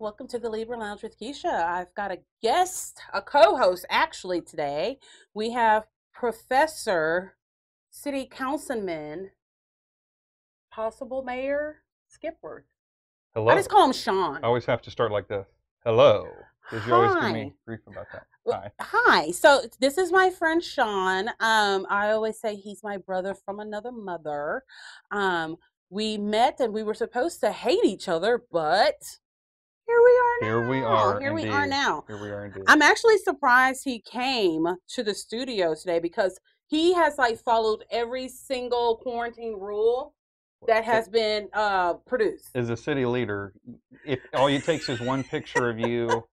welcome to the Libra Lounge with Keisha. I've got a guest, a co-host actually today. We have Professor, City Councilman, possible Mayor Skipworth. Hello. I just call him Sean. I always have to start like this. Hello. Because you always give Hi. me grief about that. Hi. Hi. So this is my friend Sean. Um, I always say he's my brother from another mother. Um, we met and we were supposed to hate each other, but here we are now. Here we are. Here we are now. Here we are indeed. I'm actually surprised he came to the studio today because he has like followed every single quarantine rule that has been uh produced. As a city leader, if all it takes is one picture of you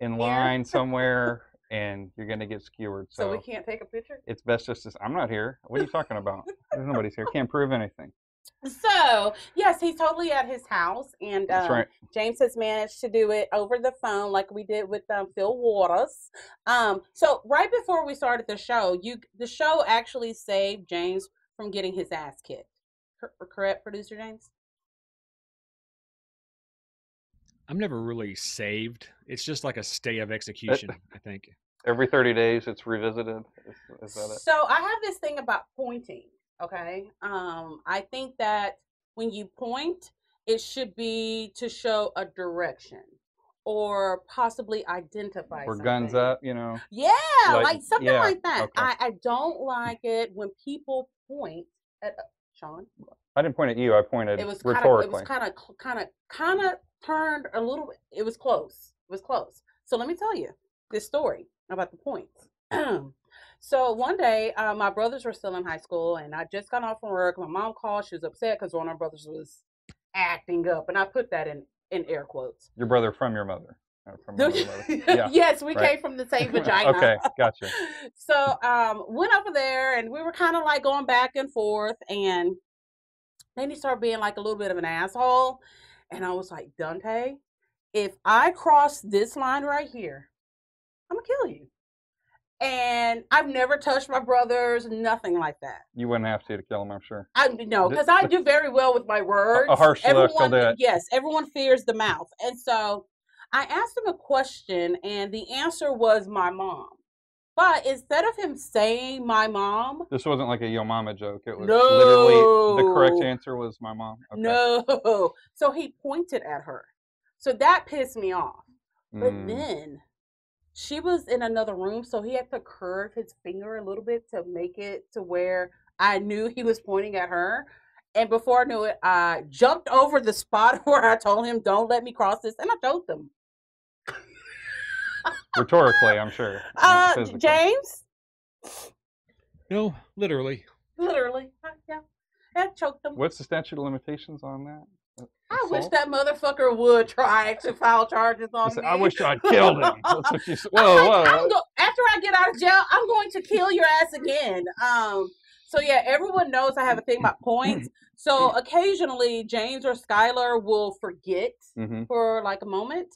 in line somewhere, and you're going to get skewered. So So, we can't take a picture. it's best just to. I'm not here. What are you talking about? There's nobody's here. Can't prove anything. So yes, he's totally at his house, and um, right. James has managed to do it over the phone, like we did with um, Phil Waters. Um, so right before we started the show, you the show actually saved James from getting his ass kicked. Correct, producer James? I'm never really saved. It's just like a stay of execution, I think. Every 30 days, it's revisited. Is, is that it? So I have this thing about pointing. Okay, um, I think that when you point, it should be to show a direction or possibly identify. Or guns up, you know. Yeah, Like, like, something yeah, like that. okay. I, I don't like it when people point at uh, Sean. I didn't point at you. I pointed It was kind of it was kind of kind of kind of turned a little. bit- It was close. It was close. So let me tell you this story about the points. so one day, uh, my brothers were still in high school, and I just got off from work. My mom called. She was upset because one of my brothers was acting up, and I put that in in air quotes. Your brother from your mother. From your mother. Yeah. yes, we right. came from the same vagina. okay, gotcha. so um went over there and we were kind of like going back and forth and then he started being like a little bit of an asshole and i was like dante if i cross this line right here i'm gonna kill you and i've never touched my brothers nothing like that You wouldn't have to to kill him, I'm sure. I no, because I do very well with my words. harsh look will everyone, it. yes, everyone fears the mouth, and so I asked him a question, and the answer was my mom. But instead of him saying my mom, This wasn't like a yo mama joke. It was literally the correct answer was my mom. Okay. no, so he pointed at her. So that pissed me off. But Mm. then she was in another room, so he had to curve his finger a little bit to make it to where I knew he was pointing at her. And before I knew it, I jumped over the spot where I told him, "Don't let me cross this," and I told them. Rhetorically, I'm sure. Uh, physically. James, No, literally. literally, yeah, I choked them. What's the statute of limitations on that? I wish that motherfucker would try to file charges on me. I wish I'd killed him. That's what you said. I'm Whoa, like, whoa. I'm go- after I get out of jail, I'm going to kill your ass again. Um, so yeah, everyone knows I have a thing about points. So occasionally, James or Skylar will forget hmm for like a moment,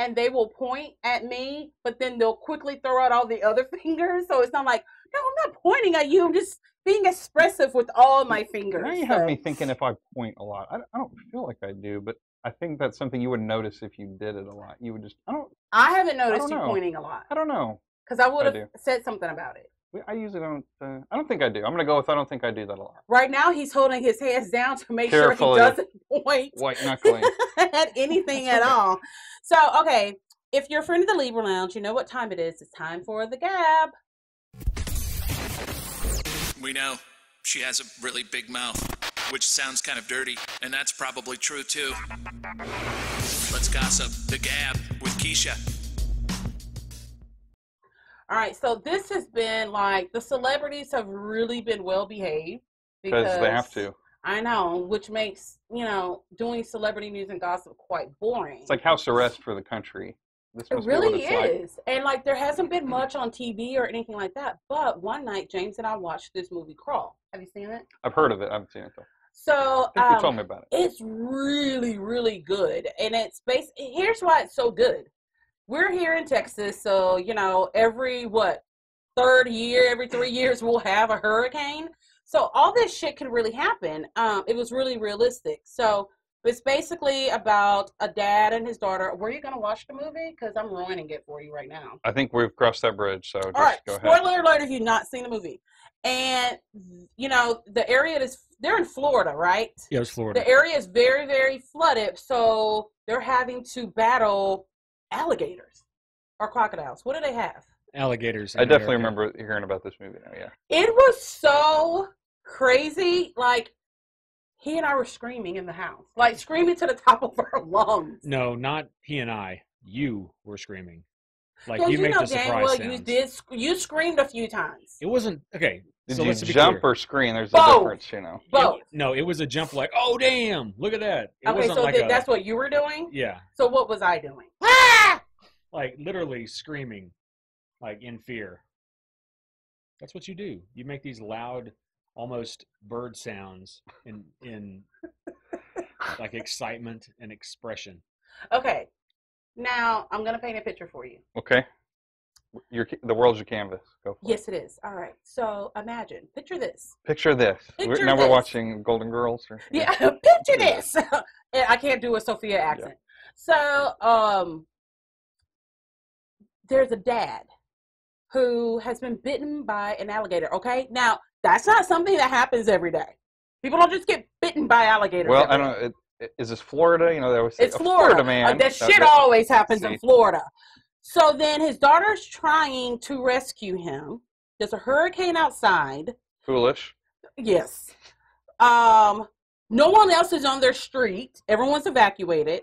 and they will point at me, but then they'll quickly throw out all the other fingers. So it's not like, no, I'm not pointing at you. I'm just being expressive with all my fingers. Now you have So- me thinking if I point a lot. I, I don't feel like I do, but I think that's something you would notice if you did it a lot. You would just, I don't, I haven't noticed don't you know. pointing a lot I don't know. because I would have said something about it. We- I usually don't. Uh, I don't think I do. I'm gonna go with I don't think I do that a lot. Right now, he's holding his hands down to make Carefully. sure he doesn't point White knuckling. at anything at all. So, okay, if you're a friend of the Libra Lounge, you know what time it is. It's time for the Gab. We know she has a really big mouth, which sounds kind of dirty, and that's probably true too. Let's gossip. The Gab with Keisha. All right, so this has been like the celebrities have really been well behaved Because they have to. I know, which makes you know doing celebrity news and gossip quite boring. It's like house arrest for the country. This It must be what really it's like. is. And like there hasn't been much on TV or anything like that. But one night James and I watched this movie Crawl. Have you seen it? I've heard of it. I haven't seen it though. So think you um, told me about it. it's really, really good. And it's based here's why it's so good. We're here in Texas, so you know, every what third year, every three years we'll have a hurricane. So all this shit can really happen. Um, it was really realistic. So It's basically about a dad and his daughter. Were you gonna watch the movie? Because I'm ruining it for you right now. I think we've crossed that bridge, so just All right, go ahead. spoiler alert if you've not seen the movie. And you know the area is they're in Florida, right? Yeah, it was Florida. The area is very, very flooded, so they're having to battle alligators or crocodiles. What do they have? Alligators. I definitely America. remember hearing about this movie now. Yeah. It was so crazy. Like he and I were screaming in the house, like screaming to the top of our lungs. No, not he and I. You were screaming. Like Yeah, you, make know the dang surprise well sounds. you did. You screamed a few times. It wasn't okay. Did so you let's jump or scream? There's a difference, you know. It- Both. no, it was a jump like, oh damn, look at that. It okay, so like th- a, that's what you were doing. yeah, So what was I doing? Ah! like literally screaming, like in fear. That's what you do. You make these loud, almost bird sounds in in like excitement and expression. Okay, now I'm gonna paint a picture for you. Okay. Your ca- the world's your canvas. Go. For it. Yes, it is. All right. So imagine, picture this. Picture this. We're- Picture now we're watching Golden Girls. Or, Yeah, picture Picture this. I can't do a Sophia accent. So, um, there's a dad who has been bitten by an alligator. Okay, now that's not something that happens every day. People don't just get bitten by alligators. Well, I don't. It, it- is this Florida? You know, they always say It's "A Florida. man. Uh, that shit always happens in. Florida. So then his daughter's trying to rescue him. There's a hurricane outside. Foolish. Yes. Um, no one else is on their street. Everyone's evacuated.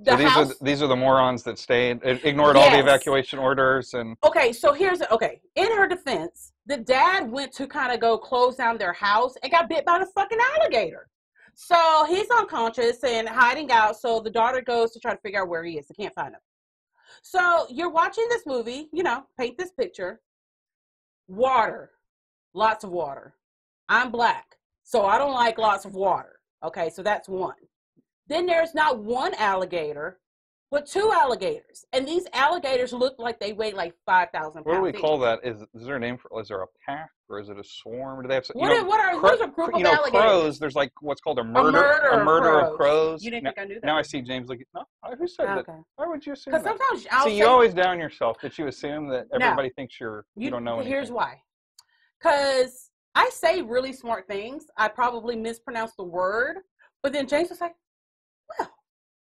The So these house. are these are the morons that stayed, ignored all the evacuation orders, and Okay, so here's okay. In her defense, the dad went to kind of go close down their house and got bit by the fucking alligator. So he's unconscious and hiding out. So the daughter goes to try to figure out where he is. They can't find him. So you're watching this movie, you know, paint this picture. Water, lots of water. I'm black, so I don't like lots of water. Okay, so that's one. Then there's not one alligator, but two alligators, and these alligators look like they weigh like five thousand pounds. what do we each. call that? Is is there a name for? Is there a pack or is it a swarm? Do they have? some- What are- know, what are- cro- a group you of know, alligators? crows. There's like what's called a murder, murder of murder of crows. crows. You didn't now, think I knew that? now I see James looking. No, who said that? Okay. Why would you assume Because that? sometimes I'll See, say, you always down yourself. that you assume that No. everybody thinks you're you, you don't know anything? Here's why. Because I say really smart things. I probably mispronounce the word, but then James was like, "Well,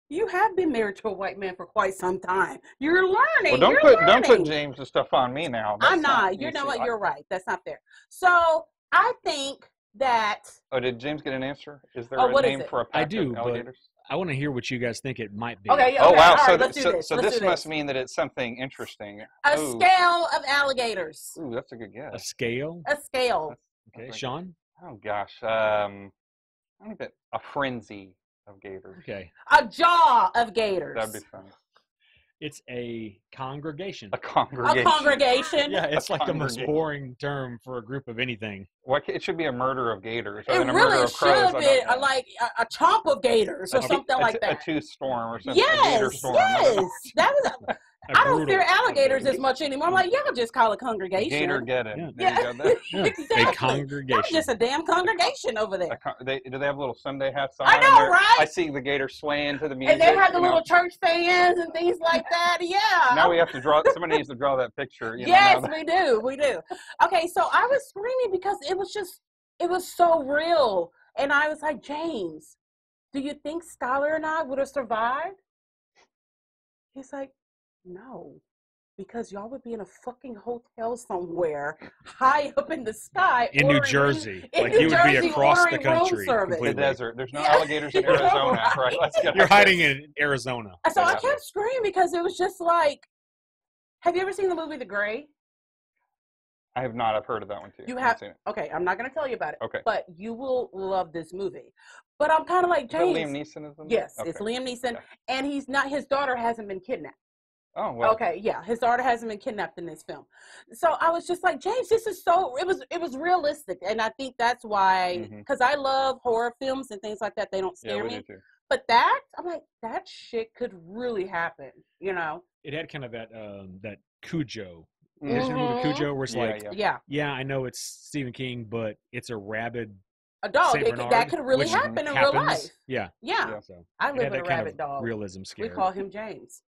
you have been married to a white man for quite some time. You're learning. Well, don't You're put don't put. James and stuff on me now. I'm That's not. You you know see, what? I- You're right. That's not fair. So I think that Oh, did James get an answer? Is there Oh, a name for a pack I do, of but- alligators? I want to hear what you guys think it might be. okay. oh wow! all so th- let's do so, this. so let's this must mean that it's something interesting. a Ooh. scale of alligators. Ooh, that's a good guess. A scale. A scale. Okay, Okay. Sean. Oh gosh, um, I think that a frenzy of gators. Okay, A jaw of gators. That'd be fun. it's a congregation. A congregation. a congregation. congregation. Yeah, it's like the most boring term for a group of anything. Why ca- it should be a murder of gators. It rather a murder really crows. should I be don't know. like a, a chomp of gators or A- something a, like t- that. A tooth storm or something. a gator Yes, storm. I don't know. yes. That was. A, A I don't fear alligators as much anymore. I'm like, y'all just call it congregation. Gator get it. Yeah. There Yeah. you go. Exactly. A Y'all congregation. just a damn congregation over there. con- they, do they have a little Sunday hats on? I know, right? I see the gator swaying to the music. And they have the you know. little church fans and things like that. Yeah. Now we have to draw. Somebody needs to draw that picture. You know, yes, now that- we do. We do. Okay, so I was screaming because it was just, it was so real. And I was like, James, do you think Skylar and I would have survived? He's like, no, because y'all would be in a fucking hotel somewhere high up in the sky. in New ordering room- Jersey. in Like New you would be Jersey across the country. service. the desert. There's no alligators in Arizona, right. right? Let's get You're hiding there. in Arizona. So I kept screaming because it was just like, have you ever seen the movie The Grey? I have not. I've heard of that one too. You haven't seen it. Okay, I'm not going to tell you about it. Okay. but you will love this movie. But I'm kind of like Is that James. Liam Neeson is in Yes, there? it's Liam Neeson, Okay. and he's not. His daughter hasn't been kidnapped. Oh well. Okay, yeah, his daughter hasn't been kidnapped in this film. So I was just like, James, this is so. It was it was realistic, and I think that's why because I love horror films and things like that. They don't scare we me. do. But that I'm like, that shit could really happen. You know? It had kind of that um, that Cujo. Mm. You guys remember Mhm. Cujo, where it's Yeah, like, yeah. Yeah. yeah, I know it's Stephen King, but it's a rabid a dog. Saint It could- that Bernard, could really happen in real life. Yeah. Yeah, Yeah. So I live with a that kind rabbit dog. realism scare. We call him James.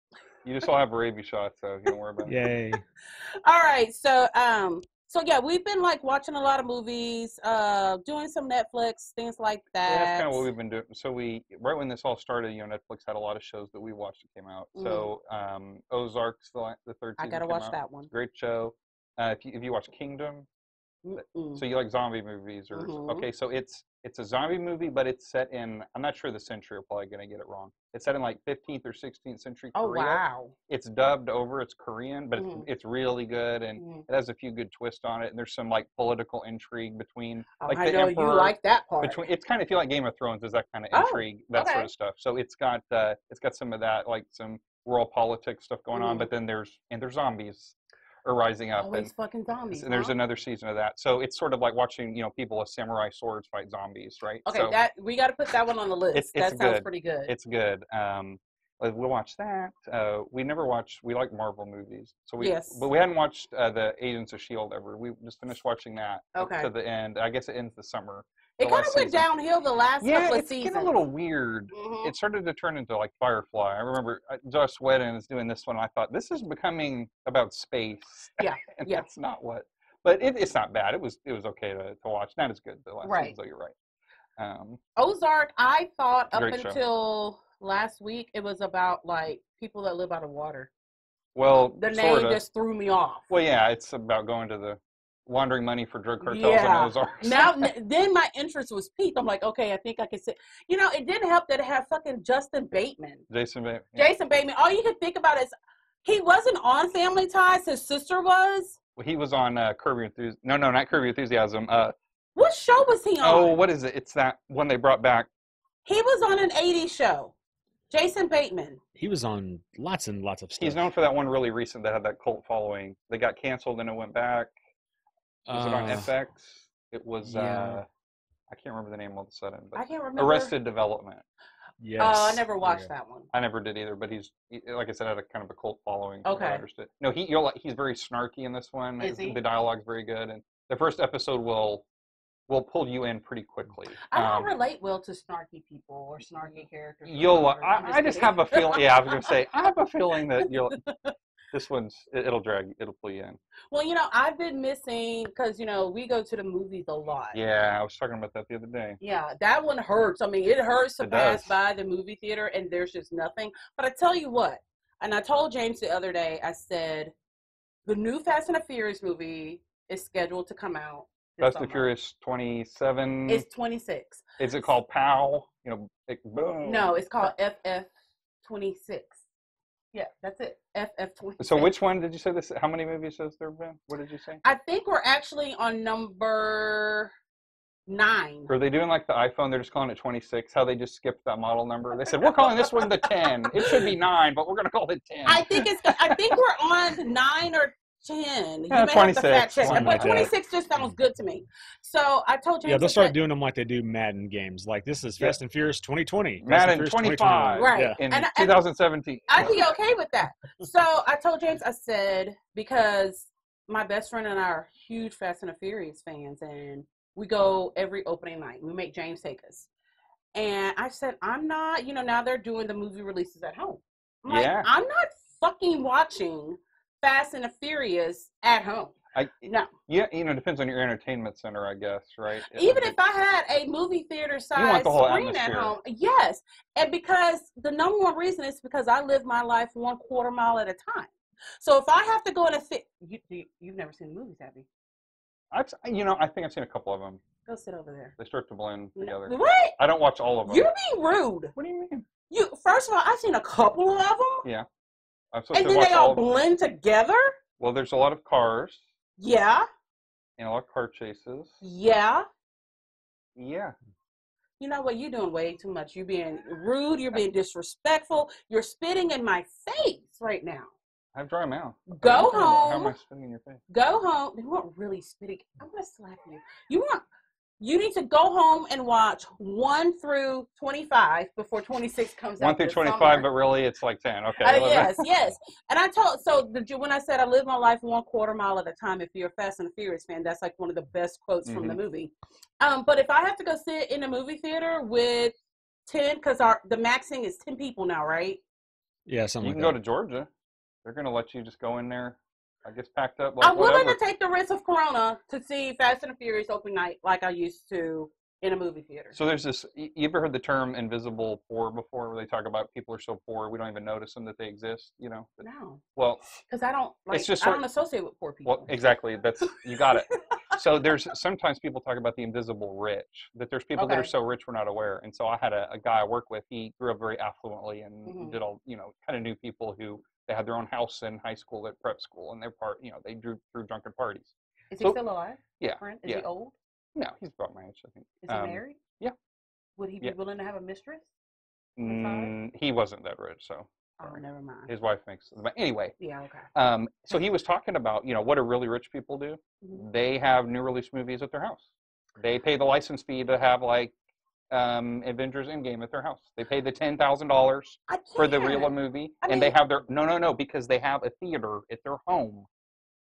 You just all have a rabies shot, so you don't worry about it. Yay. All right, so um, so yeah, we've been like watching a lot of movies, uh, doing some Netflix things like that. Yeah, that's kind of what we've been doing. So we, right when this all started, you know, Netflix had a lot of shows that we watched that came out. So um, Ozark's the, the third. I gotta came watch out. that one. Great show. Uh, if you if you watch Kingdom, Mm-mm. so you like zombie movies, or Mhm. okay, so it's it's a zombie movie, but it's set in. I'm not sure the century. I'm probably gonna get it wrong. It's set in like 15th or 16th century Korea. oh wow. It's dubbed over. It's Korean, but Mhm. it's, it's really good and. Mhm. It has a few good twists on it, and there's some like political intrigue between Oh, like I the know emperor, you like that part. between it's kind of feel like Game of Thrones is that kind of Oh, intrigue, that sort of stuff. So it's got uh, it's got some of that like some world politics stuff going on, Mhm. but then there's and there's zombies are rising up, Always and, fucking zombies. and there's huh? another season of that. So it's sort of like watching you know people with samurai swords fight zombies, right? Okay, so that we got to put that one on the list. it's that sounds good. pretty good. it's good. Um, we'll watch that. Uh, we never watch. We like Marvel movies, so we. Yes. But we hadn't watched uh, the Agents of Shield ever. We just finished watching that Okay. to the end. I guess it ends the summer. It kind of went season. downhill the last yeah, couple of seasons. it's seasons. getting a little weird. Mhm. It started to turn into like Firefly. I remember uh, Joss Whedon is doing this one. I thought this is becoming about space. Yeah, and yeah. that's not what. But it, it's not bad. It was it was okay to, to watch. Not as good the last Right. season, so you're right. Um, Ozark, I thought up Great show. until last week it was about like people that live out of water. well, The name sorta. just threw me off. Well, yeah, it's about going to the laundering money for drug cartels in Yeah. Ozarks. Now, then my interest was piqued. I'm like, okay, I think I can sit. You know, it didn't help that it had fucking Justin Bateman. Jason, Ba- yeah. Jason Bateman. All you could think about is he wasn't on Family Ties. His sister was. Well, he was on uh, Curb Your Enthusiasm. No, no, not Curb Your Enthusiasm. Uh, What show was he on? oh, what is it? It's that one they brought back. He was on an 80s show. Jason Bateman. He was on lots and lots of stuff. He's known for that one really recent that had that cult following. They got canceled and it went back. Was it on Uh, FX? It was. yeah. Uh, I can't remember the name all of a sudden, But I can't remember. Arrested Development. Yes. Oh, I never watched go. that one. I never did either, but he's he, like I said, had a kind of a cult following. from what I Okay. understood. No, he you'll, he's very snarky in this one. Is he? The dialogue's very good, and the first episode will will pull you in pretty quickly. I don't Um, relate well to snarky people or snarky characters. You'll. I'm I, I just have a feeling. Yeah, I was gonna say I have a feeling that you'll. This one's it, it'll drag. It'll pull you in. Well, you know, I've been missing because you know we go to the movies a lot. Yeah, I was talking about that the other day. Yeah, that one hurts. I mean, it hurts to It pass does. by the movie theater and there's just nothing. But I tell you what, and I told James the other day, I said, the new Fast and the Furious movie is scheduled to come out. Fast and summer. Furious 27. It's 26. Is it called POW? You know, it, boom. No, it's called FF 26. Yeah, that's it. FF 26. So which one did you say this? How many movies has there been? What did you say? I think we're actually on number nine. Are they doing like the iPhone? They're just calling it 26. How they just skipped that model number? They said we're calling this one the 10. It should be nine, but we're gonna call it 10. I think it's. I think we're on nine or ten. You Yeah, may have to 26, fact check, oh something but like twenty six just sounds good to me. So I told James. Yeah, they'll start doing them like they do Madden games. Like this is Yeah. Fast and Furious 2020. Fast and Madden Furious 25. 2021. Right. Yeah. in and- and- 2017. I'd be okay with that. So I told James. I said because my best friend and I are huge Fast and the Furious fans, and we go every opening night. We make James take us. And I said, I'm not. You know, now they're doing the movie releases at home. I'm like, Yeah. I'm not fucking watching Fast and the Furious at home. I, No. yeah, you know, it depends on your entertainment center, I guess, right? even if I had a movie theater size the screen at home, yes, and because the number one reason is because I live my life one quarter mile at a time. So if I have to go in a fit, you, you you've never seen the movies, have you? I've, you know, I think I've seen a couple of them. Go sit over there. They start to blend together. What? I don't watch all of them. You're being rude. What do you mean? You first of all, I've seen a couple of them, Yeah, and then they all all blend together. Well, there's a lot of cars Yeah, and a lot of car chases. yeah. Yeah. You know what? You're doing way too much. You're being rude. You're being disrespectful. You're spitting in my face right now. I have dry mouth. Go home. How am. I spitting in your face? Go home. You want really spitting? I'm gonna slap you. You want You need to go home and watch one through twenty-five before twenty-six comes out. One through twenty-five, summer. but really it's like ten. Okay. Uh, yes, yes. And I told so the, when I said I live my life one quarter mile at a time. If you're a Fast and the Furious fan, that's like one of the best quotes from the Mm-hmm. movie. Um, but if I have to go sit in a movie theater with ten, because our the maxing is ten people now, right? Yeah, something You can like go to Georgia. They're gonna let you just go in there. I guess packed up. I'm Like willing whatever. to take the risk of Corona to see Fast and the Furious open night like I used to in a movie theater. So there's this. You ever heard the term "invisible poor" before, where they talk about people are so poor we don't even notice them that they exist? You know. No, Well, because I don't like. it's just I don't associate with poor people. well, exactly. That's you got it. so there's sometimes people talk about the invisible rich. That there's people that are so rich we're not aware. And so I had a, a guy I work with. He grew up very affluently and Mhm. did all you know kind of knew people who they had their own house in high school at prep school and they're part you know they drew through drunken parties. Is he still alive? Yeah. Friend? Is yeah. he old? No, he's about my age, I think. Is he Um, married? yeah. Would he be Yeah. willing to have a mistress? Mm, he wasn't that rich, so Oh, never mind. his wife makes. But anyway, Yeah, okay. um, so he was talking about you know what do really rich people do? Mhm. They have new release movies at their house. They pay the license fee to have like um, Avengers Endgame at their house. They pay the ten thousand dollars for the real movie, I and they have their no, no, no, because they have a theater at their home.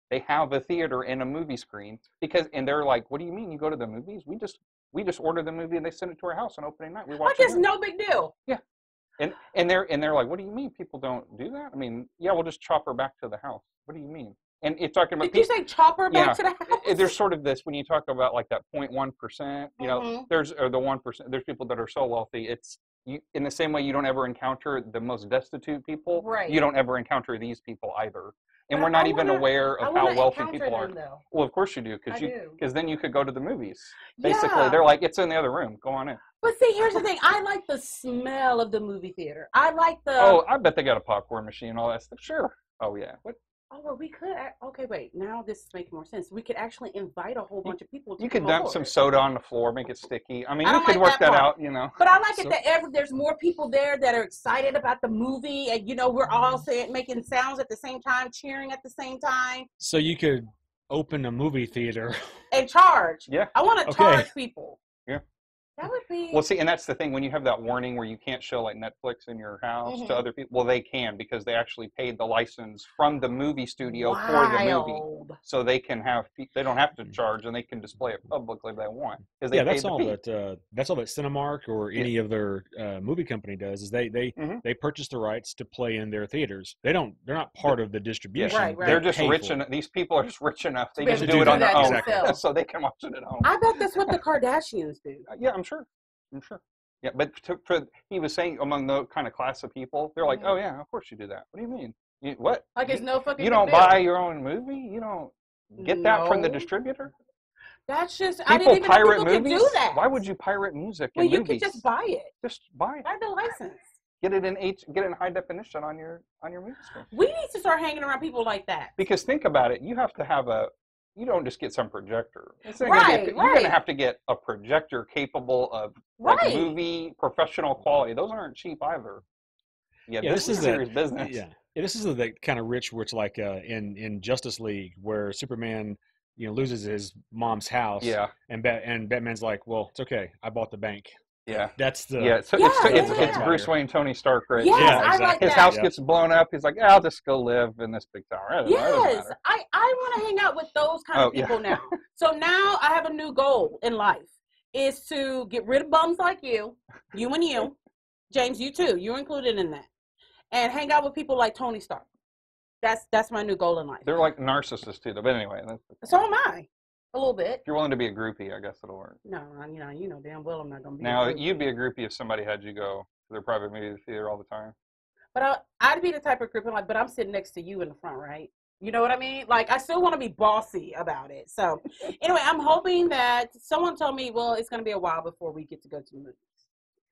They have a theater and a movie screen because, and they're like, "What do you mean you go to the movies? We just we just order the movie and they send it to our house on opening night. We watch Like it." it's no big deal. Yeah, and and they're and they're like, "What do you mean people don't do that?" I mean, yeah, we'll just chop her back to the house. What do you mean? And it's talking about Did you say chopper back Yeah. to the house? there's sort of this when you talk about like that 0.1 percent you know Mhm. there's or the one percent there's people that are so wealthy it's you in the same way you don't ever encounter the most destitute people Right. you don't ever encounter these people either and But we're not I even wanna- aware of how wealthy people are though. well of course you do because you because then you could go to the movies basically Yeah. they're like it's in the other room go on in But see, here's the thing. I like the smell of the movie theater. I like the. oh i bet they got a popcorn machine and all that stuff sure oh yeah what Oh, well, we could. Okay, wait. Now this is making more sense. We could actually invite a whole bunch of people. To you could dump aboard. some soda on the floor make it sticky i mean I you could like work that that out you know But I like So- it that every, there's more people there that are excited about the movie, and you know we're all mm-hmm. saying making sounds at the same time, cheering at the same time, So you could open a movie theater. and charge. yeah I want to Okay. charge people. Yeah. That would be. Well, see, and that's the thing when you have that warning where you can't show like Netflix in your house Mhm. to other people. Well, they can because they actually paid the license from the movie studio for the movie, so they can have they don't have to Mhm. charge and they can display it publicly if they want they yeah, that's all fee. that uh, that's all that Cinemark or Yeah. any other uh, movie company does is they they Mhm. they purchase the rights to play in their theaters. They don't they're not part of the distribution. Right, right. They're They just pay rich for it. and these people are just rich enough. They be just able do it on their own, exactly. so they can watch it at home. I bet that's what the Kardashians do. Uh, yeah, I'm sure. I'm sure. Yeah, but to, for, he was saying among the kind of class of people, they're like, Mhm. "Oh yeah, of course you do that. What do you mean? You, what? Like it's no fucking. you don't buy your own movie you don't get that from the distributor That's just. I people didn't even know pirate people movies could do that. why would you pirate music Well, you movies could just buy it. just buy it Buy the license. get it in H, get it in high definition on your on your movie screen We need to start hanging around people like that. because think about it you have to have a you don't just get some projector It's not gonna be Right, you're going to have to get a projector capable of like Right. movie professional quality those aren't cheap either yeah, Yeah, this, this is is the- serious business Yeah. yeah, this is the kind of rich where it's like uh, in in Justice League where Superman you know loses his mom's house. yeah And Bat and Batman's like, well, it's okay. I bought the bank. Yeah That's the yeah so Yeah, it's, it's, yeah, it's bruce wayne tony stark right Yes, Yeah, I like exactly. his that. house Yeah. gets blown up he's like "Yeah, i'll just go live in this big tower It doesn't- it doesn't Yes, matter." I, I want to hang out with those kind Oh, of yeah. people now. So now I have a new goal in life is to get rid of bums like you, you and you, James, you too, you're included in that, and hang out with people like Tony Stark. That's that's my new goal in life. They're like narcissists too, though. But anyway, that's, So am I, a little bit. if you're willing to be a groupie, I guess it'll work. No, you know, you know damn well I'm not gonna be. Now groupie. you'd be a groupie if somebody had you go to their private movie theater all the time. But I, I'd be the type of group like, but I'm sitting next to you in the front, right? You know what I mean? Like, I still want to be bossy about it. So, anyway, I'm hoping that someone told me, well, it's going to be a while before we get to go to the movies.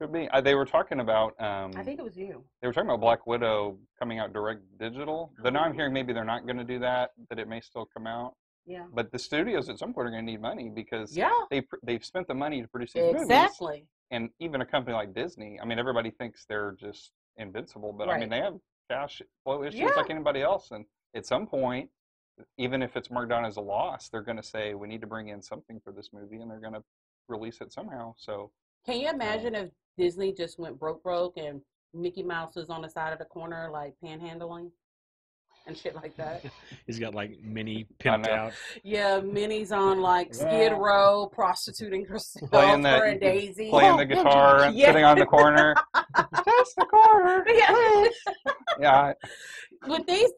Could be. Uh, they were talking about. Um, I think it was you. they were talking about Black Widow coming out direct digital. But now I'm hearing maybe they're not going to do that. That it may still come out. Yeah. But the studios at some point are going to need money because Yeah. they pr- they've spent the money to produce these movies. Exactly. And even a company like Disney, I mean, everybody thinks they're just invincible, but I mean, they have cash flow issues Yeah. like anybody else. And at some point, even if it's marked down as a loss, they're going to say we need to bring in something for this movie, and they're going to release it somehow. So Can you um imagine if Disney just went broke broke and Mickey Mouse was on the side of the corner like panhandling and shit like that? He's got like mini pimped out. Yeah, Minnie's on like Skid Row prostituting herself Playing the- her and Daisy. playing the guitar and Yeah. sitting on the corner, just the corner. Yeah. please. Yeah, With these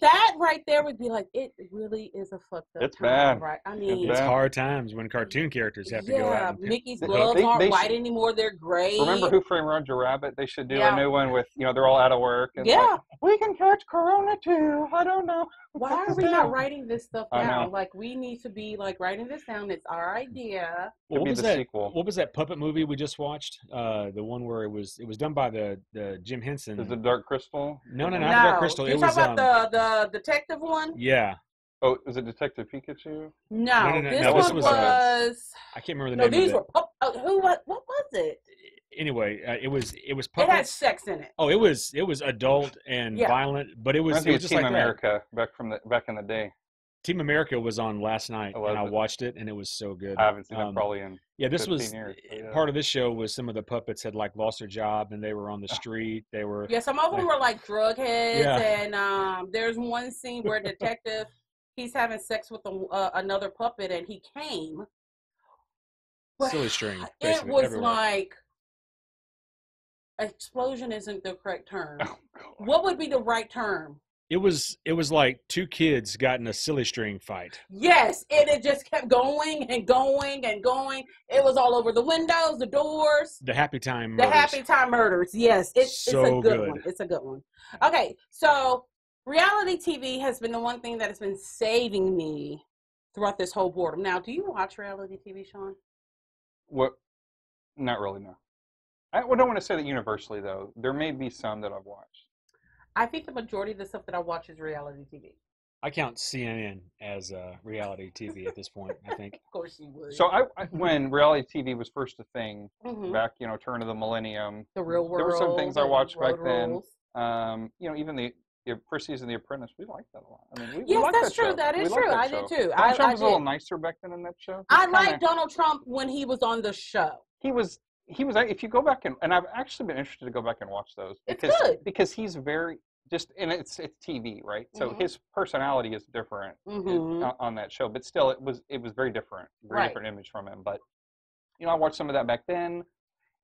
that, that right there would be like it really is a fucked up It's time, bad. right? I mean It's Yeah. hard times when cartoon characters have to go out and pimp. Mickey's They- gloves they- aren't they white should- anymore, they're gray. remember Who Framed Roger Rabbit? They should do Yeah. a new one with you know they're all out of work. And Yeah. like, we can catch Corona too. I don't know. Why are we down. not writing this stuff down? Like we need to be like writing this down. It's our idea. Well, what be was the that? sequel. What was that puppet movie we just watched? Uh, the one where it was it was done by the the Jim Henson. Is it Dark Crystal? no, no, no, no, Dark Crystal. you It was talking um, about the the detective one? yeah. Oh, is it Detective Pikachu? No, no, no, this no, one this was. was, I can't remember the no, name these of were. Oh, oh, who? What? What was it? Anyway, uh, it was it was It had sex in it. Oh, it was it was adult and Yeah. violent, but it was Must it was just Team like that. America back from the back in the day. Team America was on last night, I and I loved it. watched it, and it was so good. I haven't seen Um, that probably in. Yeah, this was years, yeah. part of this show was some of the puppets had like lost their job and they were on the street. They were Yeah, some of them Like- were like drug heads, Yeah. and um, there's one scene where a detective he's having sex with a, uh, another puppet, and he came. But silly string. It was everywhere. like explosion isn't the correct term. Oh, What would be the right term? It was it was like two kids got in a silly string fight. Yes, and it just kept going and going and going. It was all over the windows, the doors. The Happy Time The Murders. Happy Time Murders. Yes, it, it's a good, good. one. It's a good one. Okay, so reality TV has been the one thing that has been saving me throughout this whole boredom. Now, do you watch reality TV, Sean? What? Not really. No. I don't want to say that universally though. There may be some that I've watched. I think the majority of the stuff that I watch is reality TV. I count CNN as uh, reality TV at this point. I think. Of course, you would. So I, I when reality TV was first a thing Mhm. back, you know, turn of the millennium. the real world. there were some things I watched back Road then. Um, you know, even the, the first season of The Apprentice, we liked that a lot. I mean, we, we Yes, liked that's that true. show. That We is liked true. that I show. did too. Donald I, Trump I was a little nicer back then in that show. I kinda- liked Donald Trump when he was on the show. he was he was if you go back and and I've actually been interested to go back and watch those It's because good. because he's very just and it's it's TV right so Mhm. his personality is different i- Mhm. on, that show but still it was it was very different very Right. different image from him but you know I watched some of that back then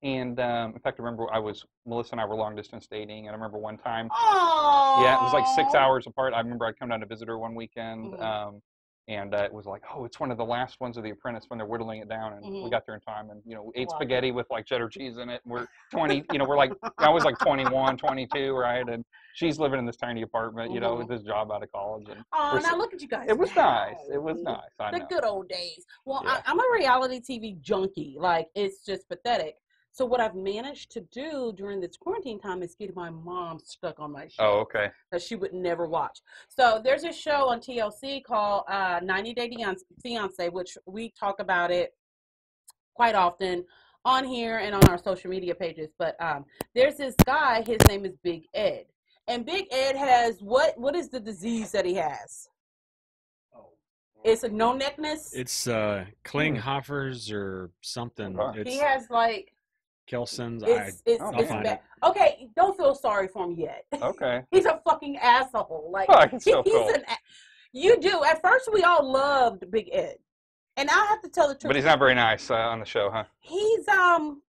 and um, in fact I remember I was Melissa and I were long distance dating and I remember one time Oh. yeah it was like six hours apart I remember I'd come down to visit her one weekend Mhm. um, and uh, it was like, oh, it's one of the last ones of The Apprentice when they're whittling it down, and we Mhm. got there in time, and you know, ate Wow. spaghetti with like cheddar cheese in it. And we're 20, you know, we're like, I was like 21, 22, right? And she's living in this tiny apartment, you know, Mhm. with this job out of college, and Oh, now look at you guys. it was nice. It was nice. I The know. good old days. Well, Yeah. I, I'm a reality TV junkie. Like, it's just pathetic. So, what I've managed to do during this quarantine time is get my mom stuck on my show. Oh, okay. that she would never watch. So there's a show on TLC called uh, 90 Day Fiance- Fiance, which we talk about it quite often on here and on our social media pages. But um, there's this guy. His name is Big Ed, and Big Ed has what? What is the disease that he has? It's a no neckness. It's uh, Klinghoffer's or something. Okay. It's he has like Kelson's. I, it's it's, I'll it's find bad. Okay, don't feel sorry for him yet. Okay. He's a fucking asshole. Like Oh, I can he- still he's an. You do. At first, we all loved Big Ed, and I have to tell the truth. But he's not very nice uh, on the show, huh? He's um.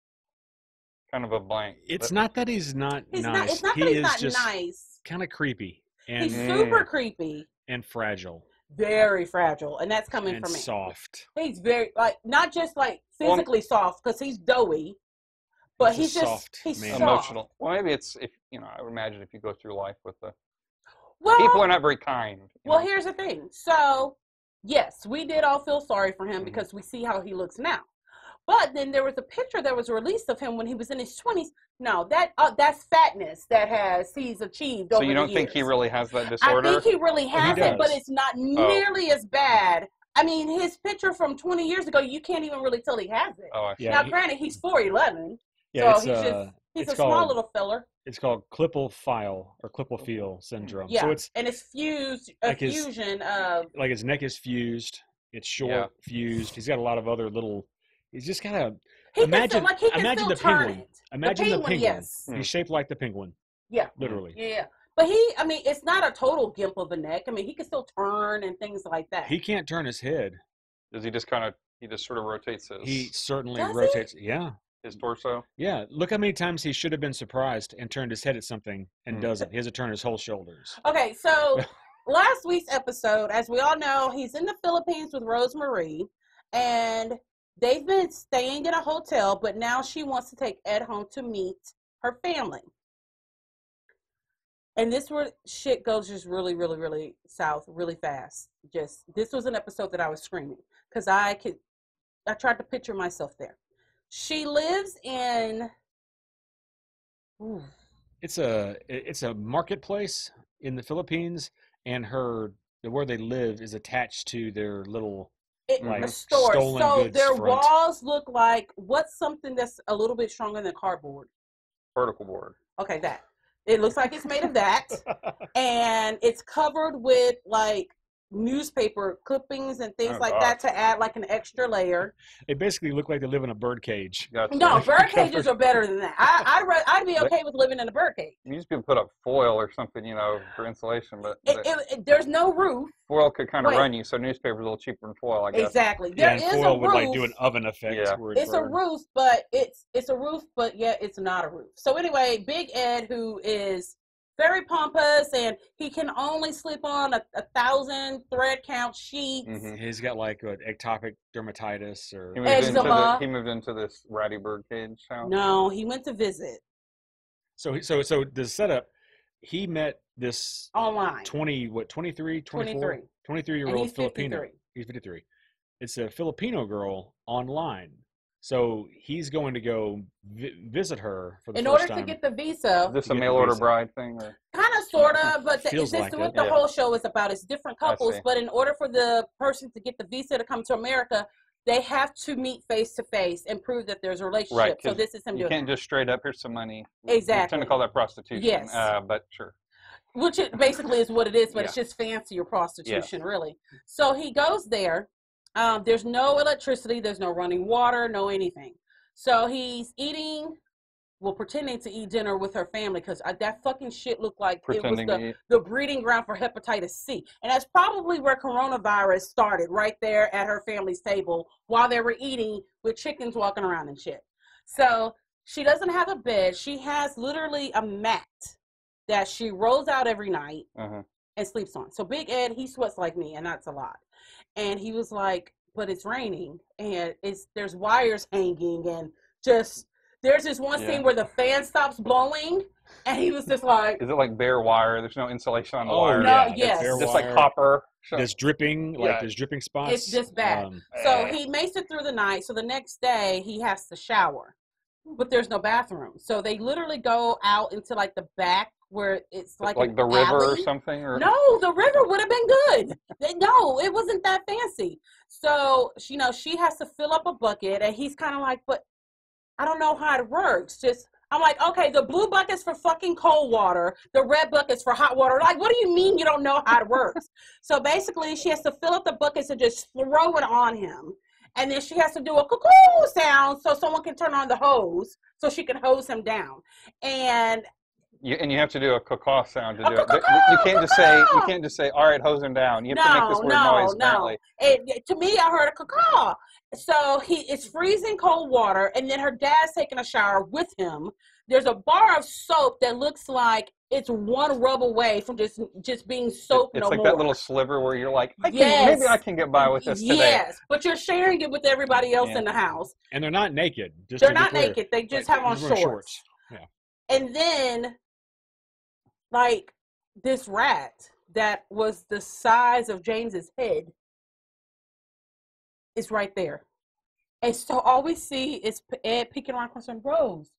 Kind of a blank. it's but- not that he's not He's nice. not. It's not he that he's is not just nice. kind of creepy and He's super Mm. creepy, and fragile very fragile, and that's coming and from me. soft. He's very like not just like Well, physically soft because he's doughy, but He's a he's, just soft he's man. soft. emotional. Well, maybe it's if you know. I would imagine if you go through life with the Well, people are not very kind. Well, know? here's the thing. So, yes, we did all feel sorry for him Mhm. because we see how he looks now. But then there was a picture that was released of him when he was in his 20s. No, that uh, that's fatness that has he's achieved So you don't the think he really has that disorder? I think he really has it, but it's not Oh. nearly as bad. I mean, his picture from 20 years ago, you can't even really tell he has it. oh, I see. Yeah, now, he- granted, he's 4'11, Yeah, so it's he's uh, just he's it's a small little feller. it's called Klippel-Feil or Klippel-Feil syndrome. Yeah, So it's and it's fused a like his- fusion of like his neck is fused. It's short, Yeah. fused. He's got a lot of other little, He's just got a He Imagine- still, like he imagine the penguin. it. imagine the the penguin, penguin. yes. He's shaped like the penguin, Yeah. literally. Yeah. But he, I mean, it's not a total gimp of a neck. I mean, he can still turn and things like that. He can't turn his head. Does he just kind of he just sort of rotates his He certainly Does he? rotates. Yeah, his torso? yeah. Look how many times he should have been surprised and turned his head at something and Hmm. doesn't. He has to turn his whole shoulders. Okay, so last week's episode, as we all know, he's in the Philippines with Rosemarie, and they've been staying in a hotel, but now she wants to take Ed home to meet her family. And this where shit goes just really, really, really south, really fast. Just this was an episode that I was screaming because I could, I tried to picture myself there. She lives in. Ooh, It's a it's a marketplace in the Philippines, and her where they live is attached to their little. it, Like a store. stolen So goods their front. walls look like what's something that's a little bit stronger than cardboard. Particle board. Okay, that it looks like it's made of that, and it's covered with like newspaper clippings and things Oh, like gosh. that to add like an extra layer. They basically look like they live in a bird cage. Gotcha. No, bird cages are better than that. I, I'd re- I'd be okay with living in a bird cage. You just be put up foil or something, you know, for insulation, but It, it, it- there's no roof. foil could kind of wait. run you, so newspaper's a little cheaper than foil, I guess. Exactly. Yeah, There and is foil a would like do an oven effect. Yeah. where it it's a roof, but it's it's a roof, but yet it's not a roof. So anyway, Big Ed, who is very pompous and he can only sleep on a, a thousand thread count sheets. Mhm. He's got like what, ectopic dermatitis or He moved, into the, Eczema. he moved into this ratty bird cage house. No, he went to visit so so so the setup. He met this online. twenty what 23, 24, 23. 23 year old he's Filipino. He's fifty three. It's a Filipino girl online. So he's going to go vi- visit her for the In first order time. to get the visa, Is this To a mail order bride thing? Or? kind of, sort of, but the, Feels this like is what it, the yeah. whole show is about. It's different couples, but in order for the person to get the visa to come to America, they have to meet face to face and prove that there's a relationship. So this is him You doing. can't just straight up, here's some money. We tend Exactly. to call that prostitution. Yes. Uh, but sure. which it basically is what it is, but it's just fancier prostitution, really. So he goes there. Um, there's no electricity, there's no running water, no anything. So he's eating, well, pretending to eat dinner with her family because that fucking shit looked like it was the, the breeding ground for hepatitis C. And that's probably where coronavirus started, right there at her family's table while they were eating with chickens walking around and shit. So she doesn't have a bed. She has literally a mat that she rolls out every night Uh-huh. and sleeps on. So Big Ed, he sweats like me, and that's a lot. And he was like, but it's raining and it's there's wires hanging and just there's this one Yeah. scene where the fan stops blowing and he was just like Is it like bare wire? There's no insulation on the Oh, wire. No, yeah, yes. Bare Just like copper. So- There's dripping, like Yeah. there's dripping spots. It's just bad. Um, So Eh. he makes it through the night. So the next day he has to shower, but there's no bathroom. So they literally go out into like the back where it's like like the river or something? Or No, the river would have been good. No, it wasn't that fancy. So you know she has to fill up a bucket, and he's kind of like, but I don't know how it works. Just I'm like, okay, the blue bucket's for fucking cold water, the red bucket's for hot water. Like, what do you mean you don't know how it works? so basically, she has to fill up the buckets and just throw it on him. And then she has to do a cuckoo sound so someone can turn on the hose so she can hose him down. And you, and you have to do a caw sound to A do it. Th- caw-caw, You can't just say you can't just say all right, hose him down. You have to make this No, weird no, noise no. apparently. it, to me, I heard a caw. So he it's freezing cold water, and then her dad's taking a shower with him. There's a bar of soap that looks like it's one rub away from just just being soap It's no like more. that little sliver where you're like, I can, maybe I can get by with this today. Yes, but you're sharing it with everybody else Yeah. in the house. and they're not naked. Just They're not clear. naked; they just Like, have on he's wearing shorts. And then, like this rat that was the size of James's head is right there. And so all we see is Ed peeking around concerned, Rose,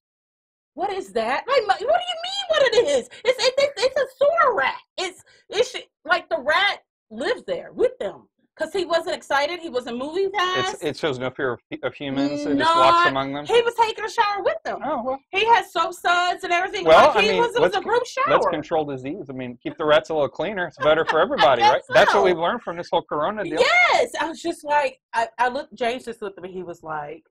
what is that? Like, what do you mean what it is? It's it, it's, it's a sewer rat. It's it's like the rat lives there with them because he wasn't excited. He wasn't moving fast. It's, it shows no fear of, of humans. It just walks among them. he was taking a shower with them. Oh well, He had soap suds and everything. Well, like he I mean, was, it was let's a group shower. let's control disease. I mean, keep the rats a little cleaner. It's better for everybody, right? guess That's what we've learned from this whole Corona deal. Yes, I was just like, I, I looked. James just looked at me. He was like,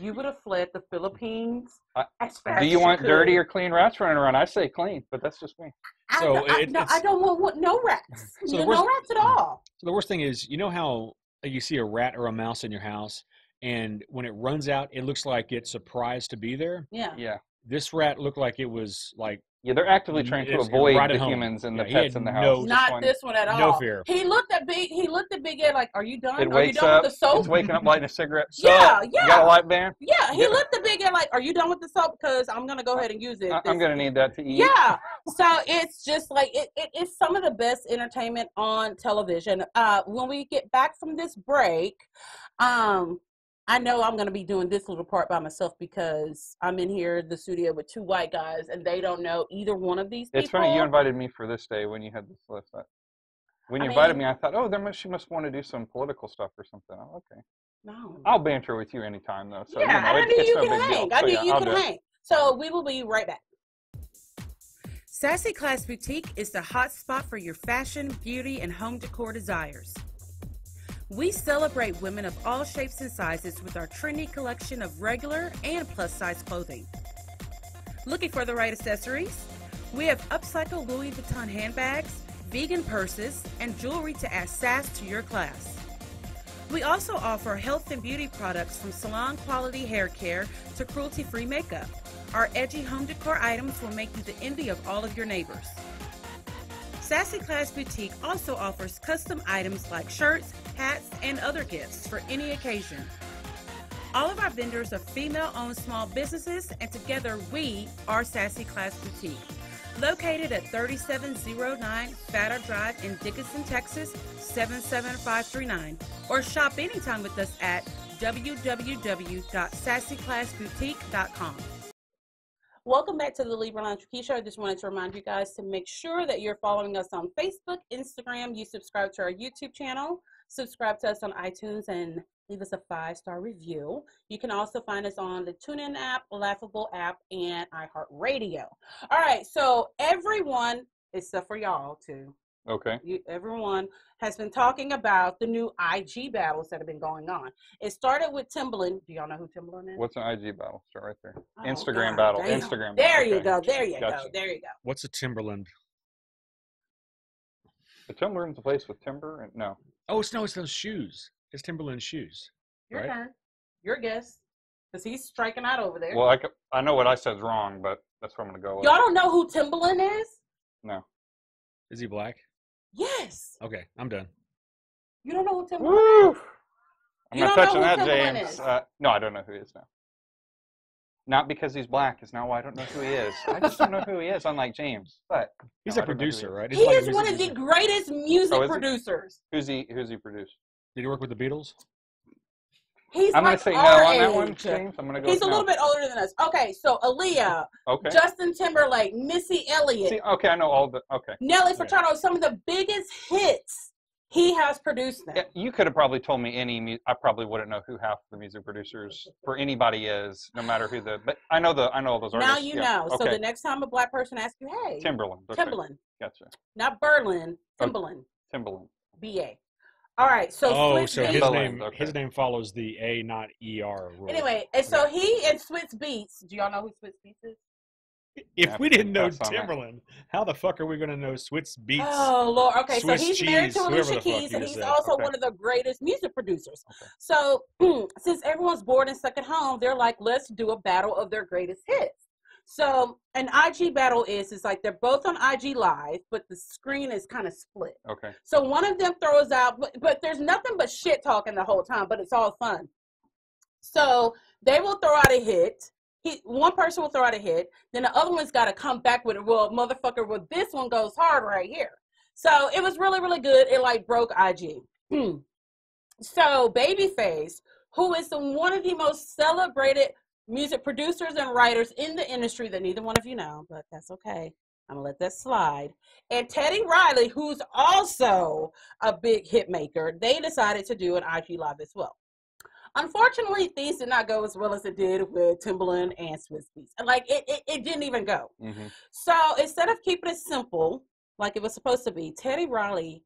you would have fled the Philippines I- as fast Do you want could. dirty or clean rats running around? I say clean, but that's just me. I, So don't- I, it- no, I don't want, want no rats. So no, worst- no rats at all. So the worst thing is, you know how uh, you see a rat or a mouse in your house, and when it runs out, it looks like it's surprised to be there. Yeah. Yeah. This rat looked like it was like Yeah, they're actively trying to avoid right the home. humans and the Yeah, he pets in the house. just Not this one at all. no fear. He looked at big. He looked at Big Ed like, "Are you done? It Are you done up. with the soap?" It's waking up lighting a cigarette. Yeah, yeah. You got a light band? Yeah, he Yeah. looked at Big Ed like, "Are you done with the soap? Because I'm gonna go ahead and use it." I- I'm gonna need that to eat. Yeah, so it's just like it, it, it's some of the best entertainment on television. Uh, when we get back from this break, um, I know I'm gonna be doing this little part by myself because I'm in here the studio with two white guys and they don't know either one of these It's people. funny you invited me for this day when you had this list. I- When I you invited mean- me, I thought, oh, there must she must want to do some political stuff or something. Oh, okay. no. I'll banter with you anytime though. So yeah, you know, and I it- knew it's you no could big hang. deal. I So, knew yeah, you I'll could do it. hang. So we will be right back. Sassy Class Boutique is the hot spot for your fashion, beauty, and home decor desires. We celebrate women of all shapes and sizes with our trendy collection of regular and plus size clothing. Looking for the right accessories? We have upcycled Louis Vuitton handbags, vegan purses, and jewelry to add sass to your class. We also offer health and beauty products from salon quality hair care to cruelty free makeup. Our edgy home decor items will make you the envy of all of your neighbors. Sassy Class Boutique also offers custom items like shirts, hats, and other gifts for any occasion. All of our vendors are female owned small businesses, and together we are Sassy Class Boutique. Located at 3709 Fatter Drive in Dickinson, Texas 77539, or shop anytime with us at www.sassyclassboutique.com. Welcome back to the Libra Lounge Keisha. I just wanted to remind you guys to make sure that you're following us on Facebook, Instagram. You subscribe to our YouTube channel, subscribe to us on iTunes, and leave us a five star review. You can also find us on the TuneIn app, Laughable app, and iHeartRadio. All right, so everyone, except for y'all too, Okay. you, everyone has been talking about the new IG battles that have been going on. It started with Timbaland. Do y'all know who Timbaland is? What's an IG battle? Start right there. Oh, Instagram God battle. damn. Instagram. There battle. you Okay. go. There you go. There you go. what's a Timberland? The Timberland's a place with timber and no. Oh, it's no, it's those shoes. It's Timberland shoes. Your Right. turn. Your guess. Because he's striking out over there. Well, I, I know what I said's wrong, but that's where I'm gonna go. Y'all don't know who Timberland is? No. Is he black? Yes. Okay, I'm done. You don't know who Timbaland Woo! is? I'm You not touching that, Timbaland James. Uh, no, I don't know who he is now. Not because he's black is not why I don't know who he is. I just don't know who he is, unlike James. But He's no, a I don't know who he producer, is. right? He like is one music of the greatest music Oh, is he? producers. Who's he? Who's he produced? Did he work with the Beatles? He's I'm like gonna say no on that one. James. I'm gonna go. He's a no. little bit older than us. Okay, so Aaliyah, Okay. Justin Timberlake, Missy Elliott, See, okay, I know all the. Okay. Nelly Yeah. Furtado, some of the biggest hits he has produced them. Yeah, you could have probably told me any. I probably wouldn't know who half the music producers for anybody is, no matter who the. But I know the. I know all those artists. now you yeah. know. So the next time a black person asks you, hey, Timberland. Okay. Timbaland, Gotcha. not Berlin, Oh. Timbaland, Timberland. B-A. All right, so oh, Switch so his Beats. Timberland, name okay. his name follows the A, not ER rule. Anyway, and so he and Swizz Beatz, do y'all know who Swizz Beatz is? if Yeah, we didn't know pass that. Timberland, how the fuck are we gonna know Swizz Beatz? Oh Lord. Okay, Swiss so he's married to whoever Alicia Keys, and he's also Okay. one of the greatest music producers. Okay. So since everyone's bored and stuck at home, they're like, let's do a battle of their greatest hits. So an IG battle is is like they're both on IG live, but the screen is kind of split. Okay. So one of them throws out, but, but there's nothing but shit talking the whole time, but it's all fun. So they will throw out a hit. He, one person will throw out a hit, then the other one's got to come back with it. Well, motherfucker, well, this one goes hard right here. So it was really, really good. It like broke IG. Hmm. so Babyface, who is the, one of the most celebrated music producers and writers in the industry that neither one of you know, but that's okay. I'm gonna let that slide. And Teddy Riley, who's also a big hit maker, they decided to do an IG live as well. Unfortunately, things did not go as well as it did with Timbaland and Swizz Beatz. Like it, it, it didn't even go. hmm So instead of keeping it simple, like it was supposed to be, Teddy Riley,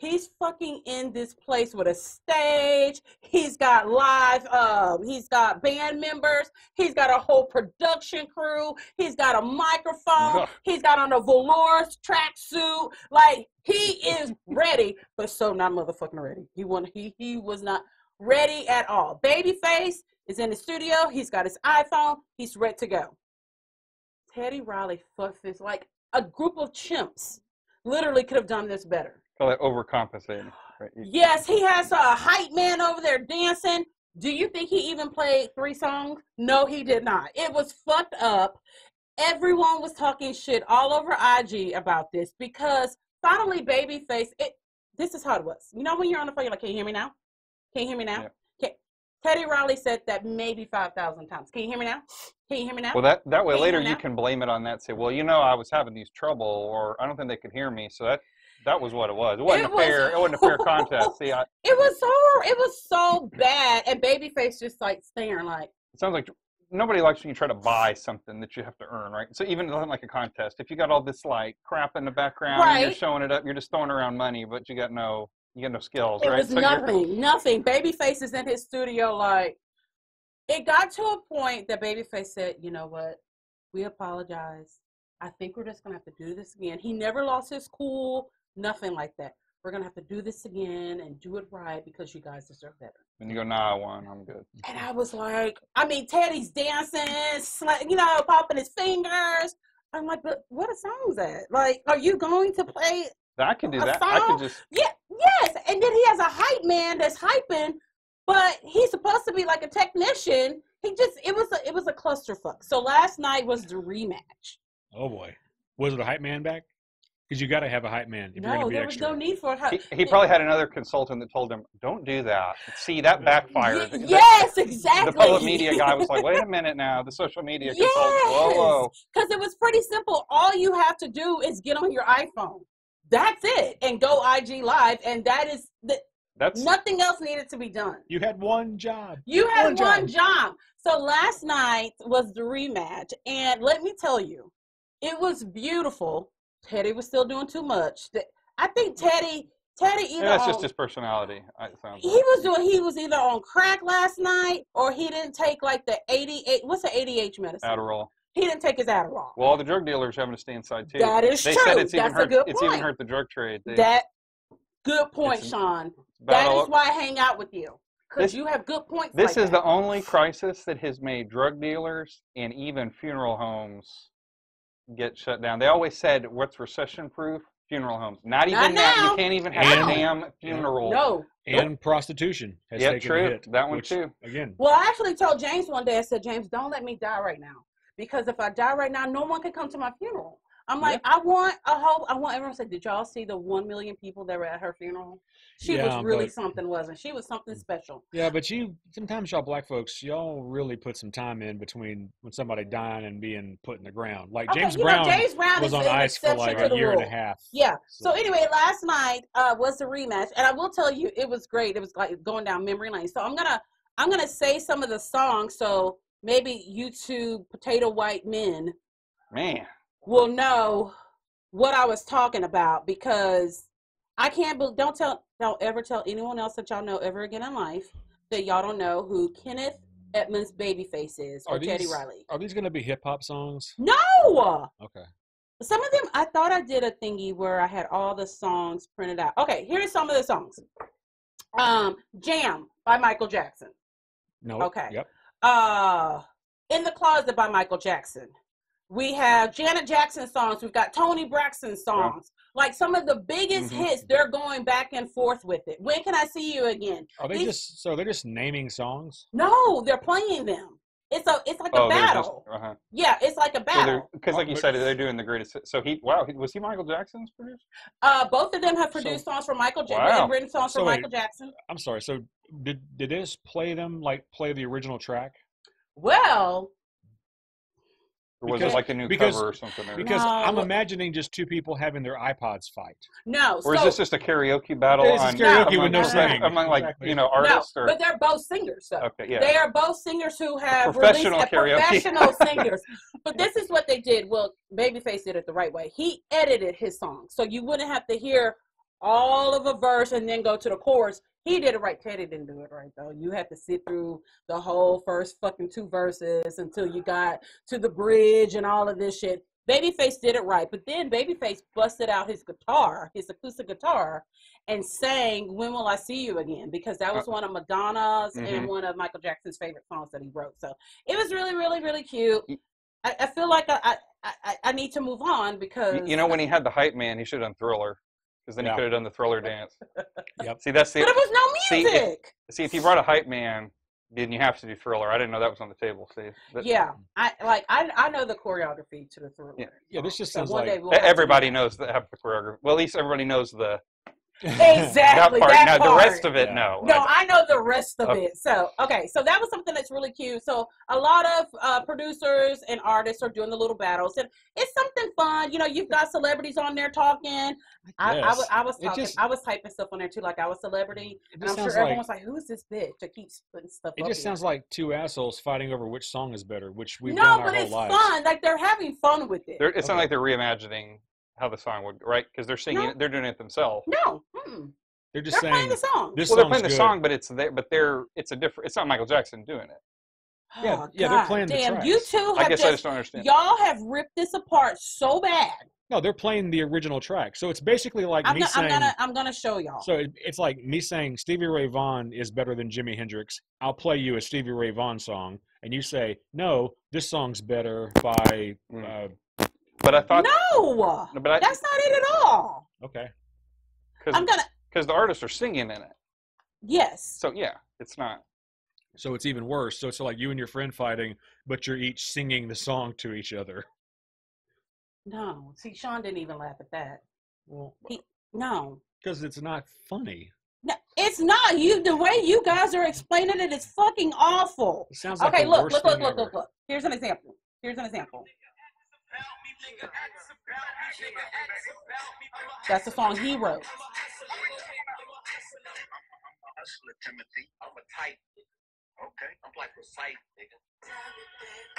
He's fucking in this place with a stage. He's got live, um, he's got band members. He's got a whole production crew. He's got a microphone. He's got on a velour tracksuit. Like he is ready, but so not motherfucking ready. He want he he was not ready at all. Babyface is in the studio. He's got his iPhone. He's ready to go. Teddy Riley fucked this like a group of chimps. Literally could have done this better. Call that overcompensating. Right? Yes, he has a hype man over there dancing. Do you think he even played three songs? No, he did not. It was fucked up. Everyone was talking shit all over IG about this because finally, Babyface. It. This is how it was. You know when you're on the phone, you're like, "Can you hear me now? Can you hear me now?" Yeah. Teddy Riley said that maybe five thousand times. Can you hear me now? Can you hear me now? Well, that that way Can later hear you can blame it on that. Say, well, you know, I was having these trouble, or I don't think they could hear me. So that that was what it was. It wasn't It a fair. It wasn't a fair contest. See, I, it was so it was so bad, and Babyface just like staring like. it sounds like nobody likes when you try to buy something that you have to earn, right? So even like a contest, if you got all this like crap in the background, and you're showing it up, you're just throwing around money, but you got no, you got no skills, It right? was So nothing, nothing. Babyface is in his studio like it got to a point that Babyface said, you know what? We apologize. I think we're just gonna have to do this again. He never lost his cool, nothing like that. We're gonna have to do this again and do it right because you guys deserve better. And you go, nah, I won. I'm good. And I was like, I mean, Teddy's dancing, sla- you know, popping his fingers. I'm like, but what a song's that? Like, are you going to play I can do A that. I can just. Yeah, yes. And then he has a hype man that's hyping, but he's supposed to be like a technician. He just it was a it was a clusterfuck. So last night was the rematch. Oh boy, was it a hype man back? Because you got to have a hype man if you're going to be there was no need for her. He, he probably had another consultant that told him, "Don't do that." See, that backfired. Ye- The- yes, exactly. The public media guy was like, "Wait a minute now." The social media consultant, whoa, whoa. Because it was pretty simple. All you have to do is get on your iPhone. That's it, and go IG live, and that is the, That's nothing else needed to be done. You had one job. You had One one, job. job. So last night was the rematch, and let me tell you, it was beautiful. Teddy was still doing too much. I think Teddy, Teddy either yeah, that's on, just his personality. It he was doing he was either on crack last night or he didn't take like the eighty-eight. What's the ADH medicine? Adderall. He didn't take his Adderall. Well, all the drug dealers having to stay inside too. that is they true. said it's even That's a hurt. good It's even hurt the drug trade. They, that good point, Sean. That all- is why I hang out with you because you have good points. This like is that. the only crisis that has made drug dealers and even funeral homes get shut down. They always said, "What's recession-proof?" Funeral homes. Not even Not that. now. You can't even have And- a damn funeral. no. And prostitution has Yeah, taken true. a hit. That one which, too. Again, Well, I actually told James one day, I said, James, don't let me die right now. Because if I die right now, no one can come to my funeral. I'm like, I want a whole, I want everyone to say, did y'all see the one million people that were at her funeral? She Yeah, was really but- something, wasn't she? was something special. yeah, but you sometimes y'all black folks, y'all really put some time in between when somebody dying and being put in the ground. Like Okay, James you Brown know, James Brown was on ice for like a the year and a half. Yeah. So anyway, last night uh, was the rematch, and I will tell you, it was great. It was like going down memory lane. So I'm gonna, I'm gonna say some of the songs, so maybe you two potato white men Man, will know what I was talking about because I can't. bel don't tell. Don't ever tell anyone else that y'all know ever again in life that y'all don't know who Kenneth Edmonds Babyface is or Are Teddy Riley. Are these going to be hip hop songs? No. Okay. Some of them, I thought I did a thingy where I had all the songs printed out. Okay, here's some of the songs. Um, Jam by Michael Jackson. No. Okay. Yep. Uh, In the Closet by Michael Jackson. We have Janet Jackson songs. We've got Toni Braxton songs. Like some of the biggest Mhm. hits, they're going back and forth with it. When can I see you again? Are they These- just so they're just naming songs? No, they're playing them. It's a, it's like a oh, they're just battle. uh-huh. yeah, it's like a battle. Because, like you said, they're doing the greatest. So he, wow, was he Michael Jackson's producer? Uh, both of them have produced songs for Michael Jackson Wow. and written songs So for wait. Michael Jackson. I'm sorry. So did did this play them like play the original track? Well, Or was Because- it like a new because- cover or something? Or, Because No, I'm imagining just two people having their iPods fight. no. or is this just a karaoke battle? This is on, karaoke among, with no singing. Among like Exactly. you know no, artists or but they're both singers. So. okay, yeah. They are both singers who have Professional released karaoke. professional singers. But this is what they did. Well, Babyface did it the right way. He edited his song, so you wouldn't have to hear all of a verse and then go to the chorus. He did it right. Teddy didn't do it right though. You had to sit through the whole first fucking two verses until you got to the bridge and all of this shit. Babyface did it right, but then Babyface busted out his guitar, his acoustic guitar, and sang "When Will I See You Again" because that was one of Madonna's and Mhm. one of Michael Jackson's favorite songs that he wrote. So it was really, really, really cute. I feel like I, I, I, I need to move on because You, you know, when he had the hype man, he should have done Thriller, because then Yeah. he could have done the Thriller dance. Yep. See, that's the but it was no See, if- music. see if you brought a hype man, then you have to do Thriller. I didn't know that was on the table. See, That- yeah, mm. I like I I know the choreography to the thriller. Yeah. Yeah, this just So sounds one like- we'll have to do everybody knows that have the choreography. Well, at least everybody knows the exactly that part. that now the rest of it, Yeah. no. No, I- I know the rest of Okay. it. So, okay, so that was something that's really cute. So, a lot of uh, producers and artists are doing the little battles, and it's something fun. You know, you've got celebrities on there talking. I, I, Yes. was, I was talking, just- I was typing stuff on there too, like I was celebrity, It and just I'm sure sounds everyone like was like, "Who is this bitch that keeps putting stuff?" it up just here?" sounds like two assholes fighting over which song is better, which we've no, done our but whole it's lives. fun. Like they're having fun with it. They're, it's not like they're reimagining how the song would, right? Because they're singing, No. it, they're doing it themselves. no, mm-mm. They're just they're playing saying the song. this well, they're playing the good. song, but it's there. But they're it's a different. It's not Michael Jackson doing it. yeah, Oh, yeah, they're God playing the Damn, you tracks. two I have guess just I just don't understand. y'all have ripped this apart so bad. No, they're playing the original track. So it's basically like I'm, me not, I'm saying. gonna I'm gonna show y'all. So it, it's like me saying Stevie Ray Vaughan is better than Jimi Hendrix. I'll play you a Stevie Ray Vaughan song, and you say, "No, this song's better by." Mm. Uh, But I thought, no, no, but I that's not it at all. okay, I'm because gonna because the artists are singing in it. yes. So yeah, it's not. so it's even worse. So it's like you and your friend fighting, but you're each singing the song to each other. No, see, Sean didn't even laugh at that. Well, he, No, because it's not funny. no, it's not. You the way you guys are explaining it is fucking awful. It sounds like Okay, the look, worst look, look, thing look, look, look. Here's an example. Here's an example. That's the song he wrote. hustler, Timothy. I'm a type. Okay. I'm like a sight, nigga.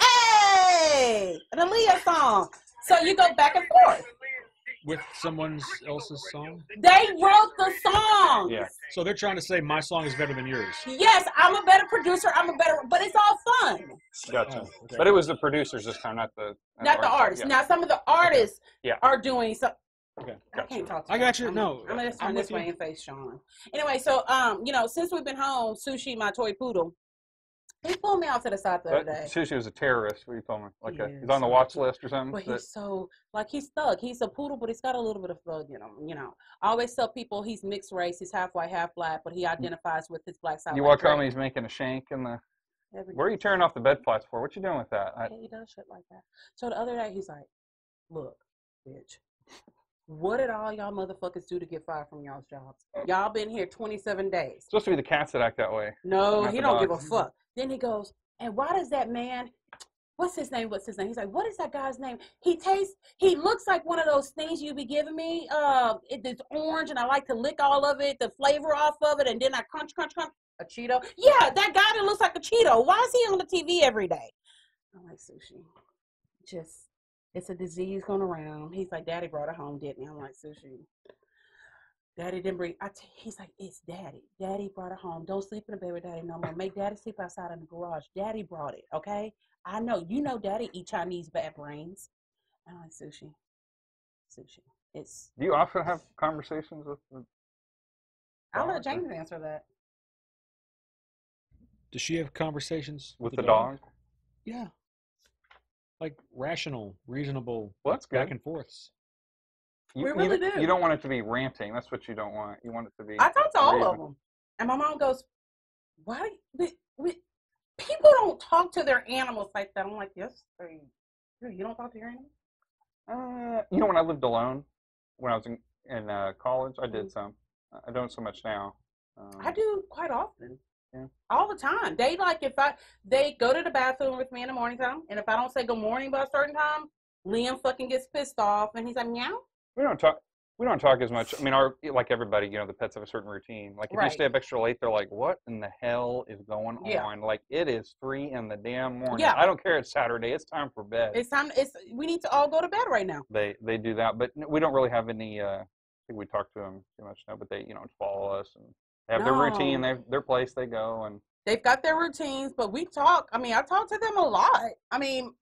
Hey, an Aaliyah song. So you go back and forth. With someone else's song. They wrote the song. Yeah. So they're trying to say my song is better than yours. Yes, I'm a better producer. I'm a better, but it's all fun. Gotcha. Oh, okay. But it was the producers this time, not the Not the artists. Yeah. Now some of the artists Yeah. are doing so. Okay. I can't talk. To I got you. I'm, No, I'm gonna just turn I'm this way you. and face Sean. Anyway, so um, you know, since we've been home, sushi, my toy poodle, he pulled me out to the side the other day. Sushi was a terrorist. What you told me? Like a, he's on the watch list or something. But That- he's so like he's thug. He's a poodle, but he's got a little bit of thug in him. You know, I always tell people he's mixed race. He's half white, half black, but he mm. identifies with his black side. you walk home, he's making a shank in the. Every Where are you tearing off the bed flats for? What you doing with that? I, Yeah, he does shit like that. So the other day he's like, "Look, bitch, what did all y'all motherfuckers do to get fired from y'all's jobs? Y'all been here 27 days. supposed to be the cats that act that way. No, he don't give a fuck." Then he goes, "And why does that man?" What's his name? What's his name? He's like, what is that guy's name? He tastes. He looks like one of those things you be giving me. Uh, it, it's orange, and I like to lick all of it, the flavor off of it, and then I crunch, crunch, crunch. A Cheeto. Yeah, that guy that looks like a Cheeto. Why is he on the TV every day? I'm like sushi. Just it's a disease going around. He's like, Daddy brought it home, didn't he? I'm like, sushi. Daddy didn't bring. I t- he's like, it's Daddy. Daddy brought it home. Don't sleep in the bed with Daddy no more. Make Daddy sleep outside in the garage. Daddy brought it. Okay. I know. You know, Daddy eat Chinese bad brains. I'm like sushi. Sushi. It's. Do you often have conversations with? the I'll let Dog, or- James answer that. Does she have conversations with the dog? Yeah. Like rational, reasonable Well, that's back good. and forths. You, We really don't- do. You don't want it to be ranting. That's what you don't want. You want it to be. I talk to all of them. And my mom goes, Why? We, we, people don't talk to their animals like that. I'm like, Yes, they do. You don't talk to your animals? Uh, you know, when I lived alone, when I was in, in uh, college, I did some. I don't so much now. Um, I do quite often. Yeah. All the time. They like if I they go to the bathroom with me in the morning time, and if I don't say good morning by a certain time, Liam fucking gets pissed off, and he's like meow. We don't talk. We don't talk as much. I mean, our like everybody, you know, the pets have a certain routine. Like if you stay up extra late, they're like, "What in the hell is going Yeah. on?" Like it is three in the damn morning. Yeah. I don't care. It's Saturday. It's time for bed. It's time. It's we need to all go to bed right now. they they do that, but we don't really have any uh, think we talk to them too much now, but they, you know, follow us and they have their routine, No. they their place they go, and They've got their routines, but we talk. I mean, I talk to them a lot. I mean,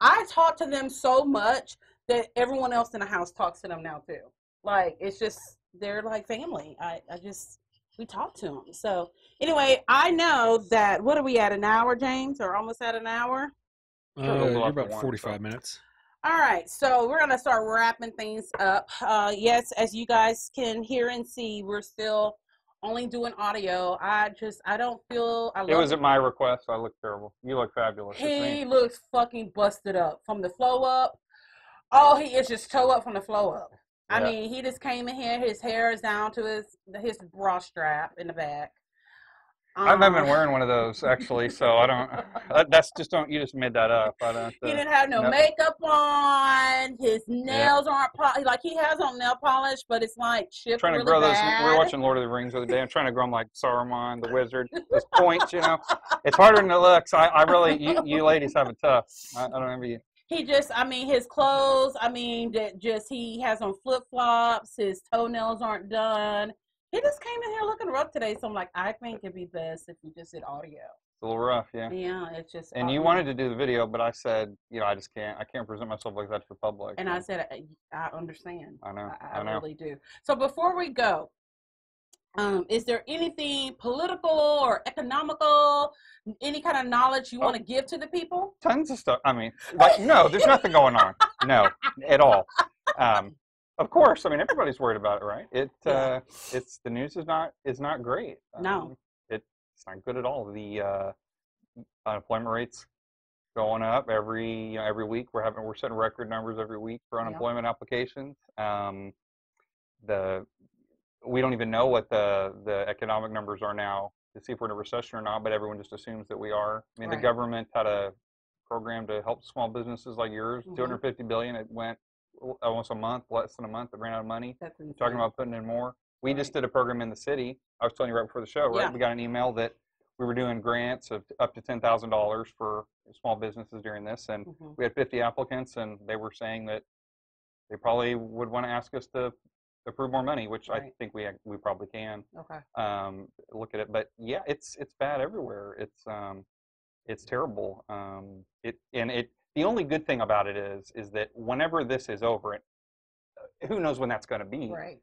I talk to them so much that everyone else in the house talks to them now too. Like it's just they're like family. I, I just we talk to them. So anyway, I know that what are we at an hour, James, or almost at an hour? Uh, you're about one, so- 45 minutes. All right, so we're gonna start wrapping things up. Uh, yes, as you guys can hear and see, we're still only doing audio. I just I don't feel I love it was at my request. I look terrible. You look fabulous. He looks fucking busted up from the flow up. All he is just toe up from the flow up. I mean, he just came in here. His hair is down to his his bra strap in the back. I haven't been Um, wearing one of those actually, so I don't. That, that's just don't. You just made that up. I don't. He Uh, didn't have no no. makeup on. His nails aren't po- like he has on nail polish, but it's like chipped trying to really grow those. We were watching Lord of the Rings the other day. I'm trying to grow them like Saruman, the wizard. Those points, you know, it's harder than it looks. I, I really, you, you ladies have it tough. I, I don't envy you. he just i mean his clothes i mean that just he has on flip-flops his toenails aren't done he just came in here looking rough today so i'm like i think it'd be best if you just did audio It's a little rough, yeah. yeah it's just And you wanted to do the video, but I said, you know, I just can't. I can't present myself like that to the public. and i said i, I understand I know. i, I I know. really do so before we go um, is there anything political or economical any kind of knowledge you Oh. want to give to the people Tons of stuff. I mean, like, no, there's nothing going on. No, at all. Um, of course. I mean, everybody's worried about it, right? It. Yeah. Uh, it's the news is not is not great. No. Um, it, it's not good at all. The uh, unemployment rates going up every you know, every week. We're having we're setting record numbers every week for Yeah. unemployment applications. Um, the we don't even know what the the economic numbers are now to see if we're in a recession or not, but everyone just assumes that we are. I mean, Right. the government had a program to help small businesses like yours. Mhm. 250 billion. It went almost a month, less than a month. It ran out of money. that's Talking about putting in more. We just did a program in the city. I was telling you right before the show, right? Yeah. We got an email that we were doing grants of up to ten thousand dollars for small businesses during this, and Mhm. we had 50 applicants, and they were saying that they probably would want to ask us to approve more money, which I think we we probably can okay um, look at it. But yeah, it's it's bad everywhere. It's um, it's terrible. Um, it and it. The only good thing about it is is that whenever this is over, it, uh, who knows when that's going to be. right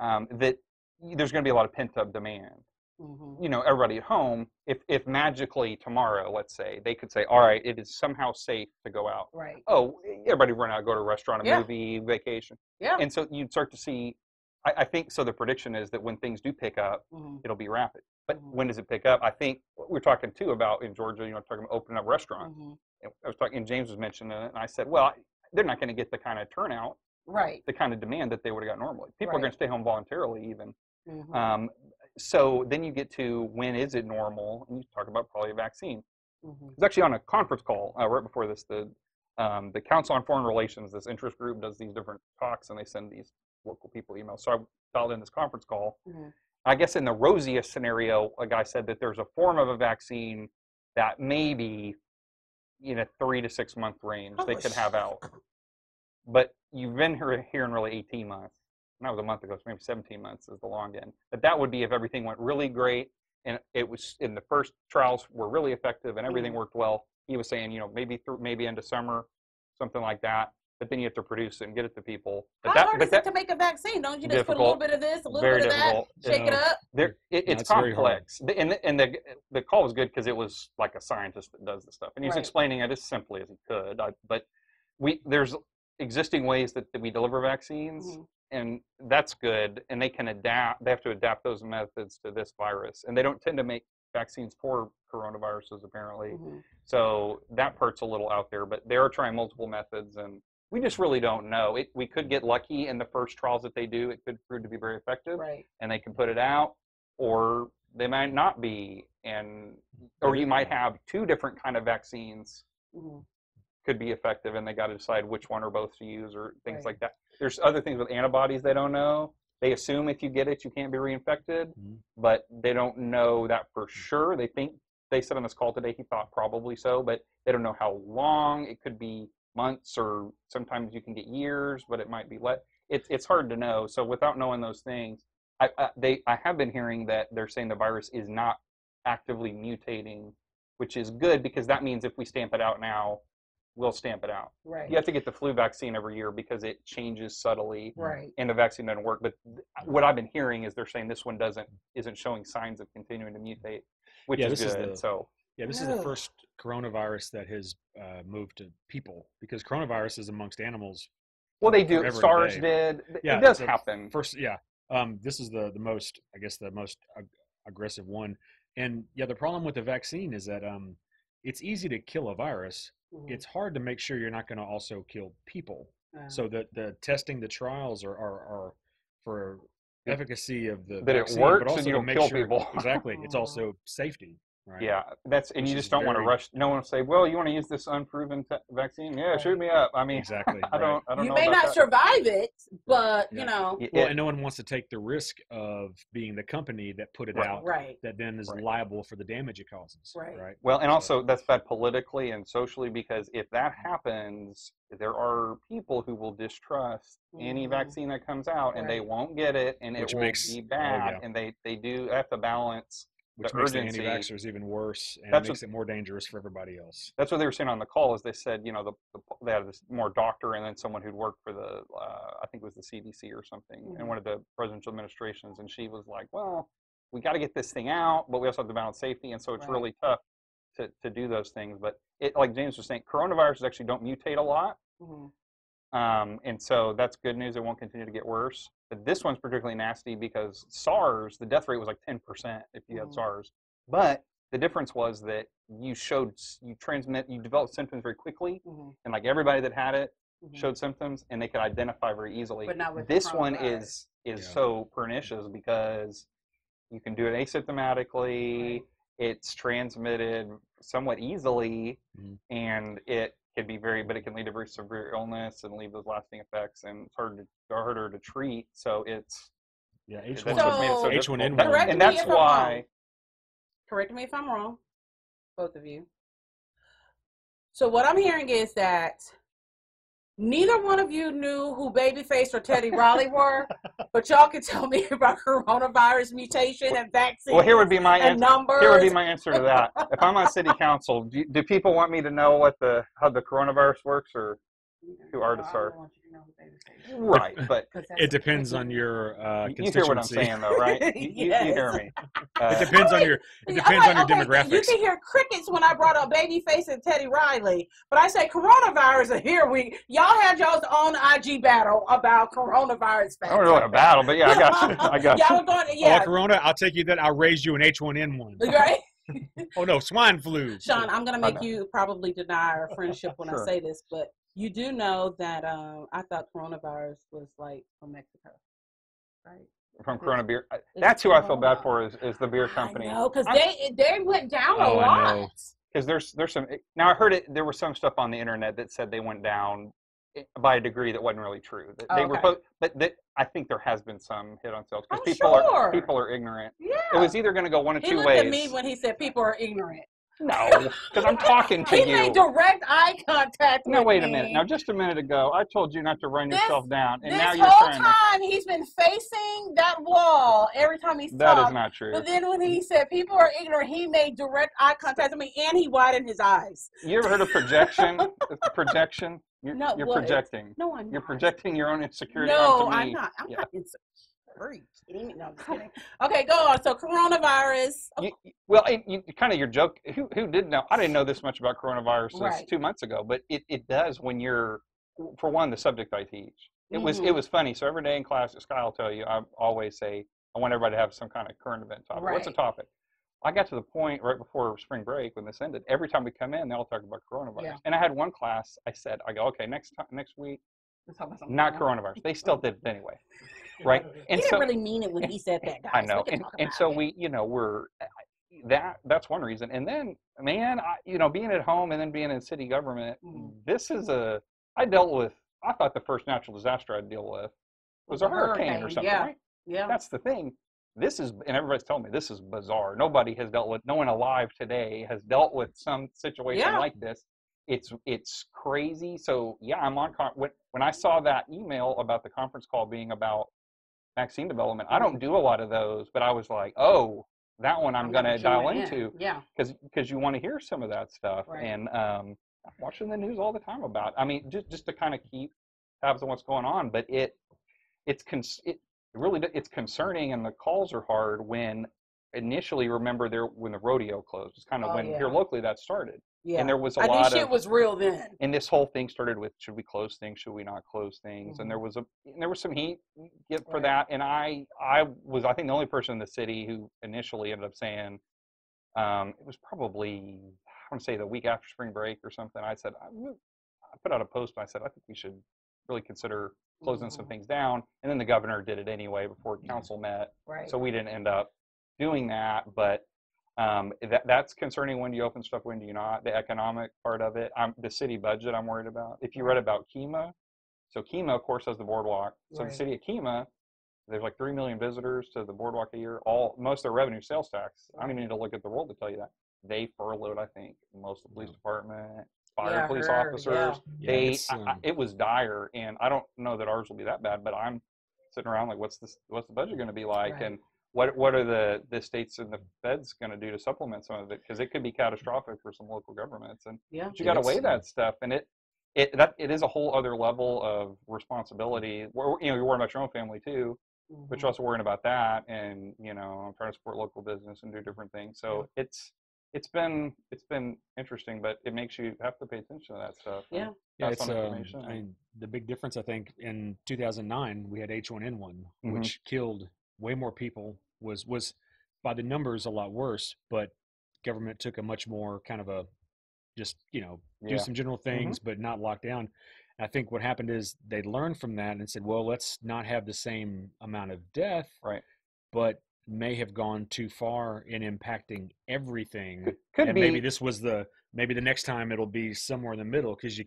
Um, that there's going to be a lot of pent up demand. hmm You know, everybody at home. If if magically tomorrow, let's say, they could say, all right, it is somehow safe to go out. right Oh, everybody run out, go to a restaurant, a Yeah. movie, vacation, yeah and so you'd start to see. I, I think so. The prediction is that when things do pick up, Mhm. it'll be rapid. But when does it pick up? I think we're talking too about in Georgia, you know, talking about opening up restaurants. Mhm. I was talking, and James was mentioning it, and I said, well, they're not going to get the kind of turnout, right the kind of demand that they would have got normally. People are going to stay home voluntarily, even. Mhm. Um, so then you get to when is it normal? And you talk about probably a vaccine. Mhm. I was actually on a conference call uh, right before this. The um, the Council on Foreign Relations, this interest group, does these different talks, and they send these local people emails. So I dialed in this conference call. Mhm. I guess in the rosiest scenario, a guy said that there's a form of a vaccine that maybe in a three to six month range they could have out. But you've been here, here in really 18 months. And that was a month ago, so maybe 17 months is the long end. But that would be if everything went really great and it was in the first trials were really effective and everything Mhm. worked well. He was saying, you know, maybe through maybe into summer, something like that. But then you have to produce it and get it to people. But How that, hard but is that it to make a vaccine? Don't you just put a little bit of this, a little very bit of that, difficult. shake it up? There, it, it's it's complex. The, and the, and the the call was good because it was like a scientist that does this stuff, and he was Right. explaining it as simply as he could. I, but we there's existing ways that, that we deliver vaccines, Mhm. and that's good. And they can adapt. They have to adapt those methods to this virus, and they don't tend to make vaccines for coronaviruses apparently. Mhm. So that part's a little out there, but they are trying multiple methods, and we just really don't know. It, we could get lucky in the first trials that they do; it could prove to be very effective Right. and they can put it out or they might not be and or you might have two different kind of vaccines Mhm. could be effective and they got to decide which one or both to use or things Right. like that there's other things with antibodies they don't know they assume if you get it you can't be reinfected Mhm. but they don't know that for sure they think they said on this call today he thought probably so but they don't know how long it could be months or sometimes you can get years but it might be let it's it's hard to know. So without knowing those things, I, I they I have been hearing that they're saying the virus is not actively mutating, which is good because that means if we stamp it out now, we'll stamp it out. Right. You have to get the flu vaccine every year because it changes subtly Right. and the vaccine doesn't work. But th- what I've been hearing is they're saying this one doesn't isn't showing signs of continuing to mutate, which Yeah, is this is good. the- so Yeah, this is the first coronavirus that has uh, moved to people because coronavirus is amongst animals. well, they do. and a SARS did. Yeah, it does happen. First, yeah, um, this is the the most, I guess, the most ag- aggressive one. And yeah, the problem with the vaccine is that um, it's easy to kill a virus. Mhm. It's hard to make sure you're not going to also kill people. Uh, So the the testing, the trials are are, are for efficacy of the that it vaccine, works but and also you to don't make kill sure, people. Exactly, it's also safety. Right? Yeah, that's and Which you just don't want to rush. No one will say, "Well, you want to use this unproven te- vaccine? Yeah, Right. shoot me up." I mean, exactly. I don't. I don't you know may not that. survive it, but you know, Well, it- and no one wants to take the risk of being the company that put it Right. out right. that then is Right. liable for the damage it causes. Right. Right. Well, and also that's bad politically and socially because if that happens, there are people who will distrust any Mhm. vaccine that comes out, and they won't get it, and Which it will makes- be oh, bad, yeah. and they they do have to balance. Which the makes urgency- the anti-vaxxers even worse, and That's makes it more dangerous for everybody else. That's what they were saying on the call. Is they said you know the, the they had this more doctor and then someone who'd worked for the uh, I think it was the CDC or something in Mhm. one of the presidential administrations, and she was like, well, we got to get this thing out, but we also have to balance safety, and so it's Right. really tough to to do those things. But it like James was saying, coronaviruses actually don't mutate a lot. Mhm. Um, and so that's good news. It won't continue to get worse. But this one's particularly nasty because SARS, the death rate was like 10% if you had Mhm. SARS. But the difference was that you showed, you transmit, you developed symptoms very quickly. Mhm. And like everybody that had it Mhm. showed symptoms and they could identify very easily. But not with this one is, is Yeah. so pernicious because you can do it asymptomatically. Right. It's transmitted somewhat easily Mhm. and it can be very, but it can lead to very severe illness and leave those lasting effects, and it's hard to harder to treat. So it's Yeah, H1. what's made it so So- difficult. H1N1. And that's why. Correct me if I'm wrong, both of you. So what I'm hearing is that neither one of you knew who Babyface or Teddy Riley were, but y'all can tell me about coronavirus mutation and vaccine Well, here would be my answer. numbers. Here would be my answer to that. If I'm on city council, do, do people want me to know what the how the coronavirus works, or who artists are? don't want you to know who Babyface is, right? but It depends on your uh, you you hear what I'm saying, though, right? You, you- you hear Yes. me? It Uh, depends on your. It depends like, on your okay, demographics. You can hear crickets when I brought up Babyface and Teddy Riley, but I say coronavirus, and here we y'all had y'all's own IG battle about coronavirus. I don't know what a battle, but yeah, I got you. I got y'all you. were going, Oh, yeah, Corona, I'll take you that. I'll raise you an H1N1. right. Oh no, swine flu. Sean, I'm gonna make you probably deny our friendship when Sure. I say this, but you do know that um, I thought coronavirus was like from Mexico, right? From Corona Beer. I- That's who I feel bad for is, is the beer company. No, because they they went down a Oh, I know. lot. because there's there's some now I heard it there was some stuff on the internet that said they went down by a degree that wasn't really true. That they were Okay. po- but that I think there has been some hit on sales because I'm people are people are ignorant. Yeah. It was either going to go one of he two looked ways. at me when he said people are ignorant. No, because I'm talking to he you. made direct eye contact No, wait a minute. Now, just a minute ago, I told you not to run This- yourself down, and now you're This whole trying time he's been facing that wall every time he's. That is talked. not true. But then when he said people are ignorant, he made direct eye contact with me and he widened his eyes. You ever heard of projection? projection? You're, No, you're projecting. No, I'm You're not. projecting your own insecurity No, onto me. I'm not. I'm Yeah. not insecure. Are you kidding me? No, I'm just kidding. Okay, go on. So coronavirus. You, you- well, it, you, kind of your joke. Who who did know? I didn't know this much about coronaviruses Right. two months ago, but it, it does when you're, for one, the subject I teach. It was Mhm. it was funny. So every day in class, Sky will tell you, I always say I want everybody to have some kind of current event topic. What's the topic? I got to the point right before spring break when this ended. Every time we come in, they all talk about coronavirus. Yeah. And I had one class. I said, I go, okay, next time, next week, not coronavirus. They still did it anyway, right? He And didn't so really mean it when he said that, guys. I know, and, and so it. we, you know, we're that. That's one reason. And then, man, I, you know, being at home and then being in city government, Mhm. this is a. I dealt with. I thought the first natural disaster I'd deal with was a hurricane, or something. yeah. Right? Yeah. That's the thing. This is, and everybody's telling me this is bizarre. Nobody has dealt with. No one alive today has dealt with some situation Yeah. like this. it's it's crazy. So yeah, I'm on. Con- when when I saw that email about the conference call being about vaccine development, I don't do a lot of those, but I was like, oh, that one I'm, gonna gonna dial in. into Yeah. because because you want to hear some of that stuff Right. and um I'm watching the news all the time about i mean just just to kind of keep tabs on what's going on but it it's con- it really it's concerning and the calls are hard when initially remember there when the rodeo closed it's kind of Oh, when yeah. here locally that started Yeah. and there was a I lot think shit of was real then. and this whole thing started with should we close things should we not close things and Mhm. there was a and there was some heat get for Right. that and i i was i think the only person in the city who initially ended up saying um it was probably i want to say the week after spring break or something i said i, put out a post and i said i think we should really consider closing some Mhm. things down and then the governor did it anyway before Yeah. council met Right. so we didn't end up doing that but um, that that's concerning when do you open stuff when do you not? The economic part of it i'm the city budget i'm worried about. If you read about Kemah so Kemah of course has the boardwalk. So Right. the city of Kemah there's like 3 million visitors to the boardwalk a year. All most of their revenue sales tax. I don't even need to look at the world to tell you that. They furloughed i think most of the police department fire Yeah, police officers. Yeah. They it's, I, I- um, it was dire and i don't know that ours will be that bad but i'm sitting around like what's this what's the budget going to be like? Right. and what what are the the states and the feds going to do to supplement some of it because it could be catastrophic for some local governments and Yeah. but you got to weigh that stuff and it it that it is a whole other level of responsibility where you know you're worrying about your own family too but Mhm. you're also worrying about that and you know i'm trying to support local business and do different things so it's it's been it's been interesting but it makes you have to pay attention to that stuff Yeah. Yeah, pass it's um, I mean, the big difference I think in 2009 we had H1N1, Mhm. which killed way more people. Was was by the numbers a lot worse, but government took a much more kind of a just you know do Yeah. some general mm-hmm. things, but not lock down. I think what happened is they learned from that and said, well, let's not have the same amount of death, right but may have gone too far in impacting everything could, could and be maybe this was the maybe the next time it'll be somewhere in the middle because you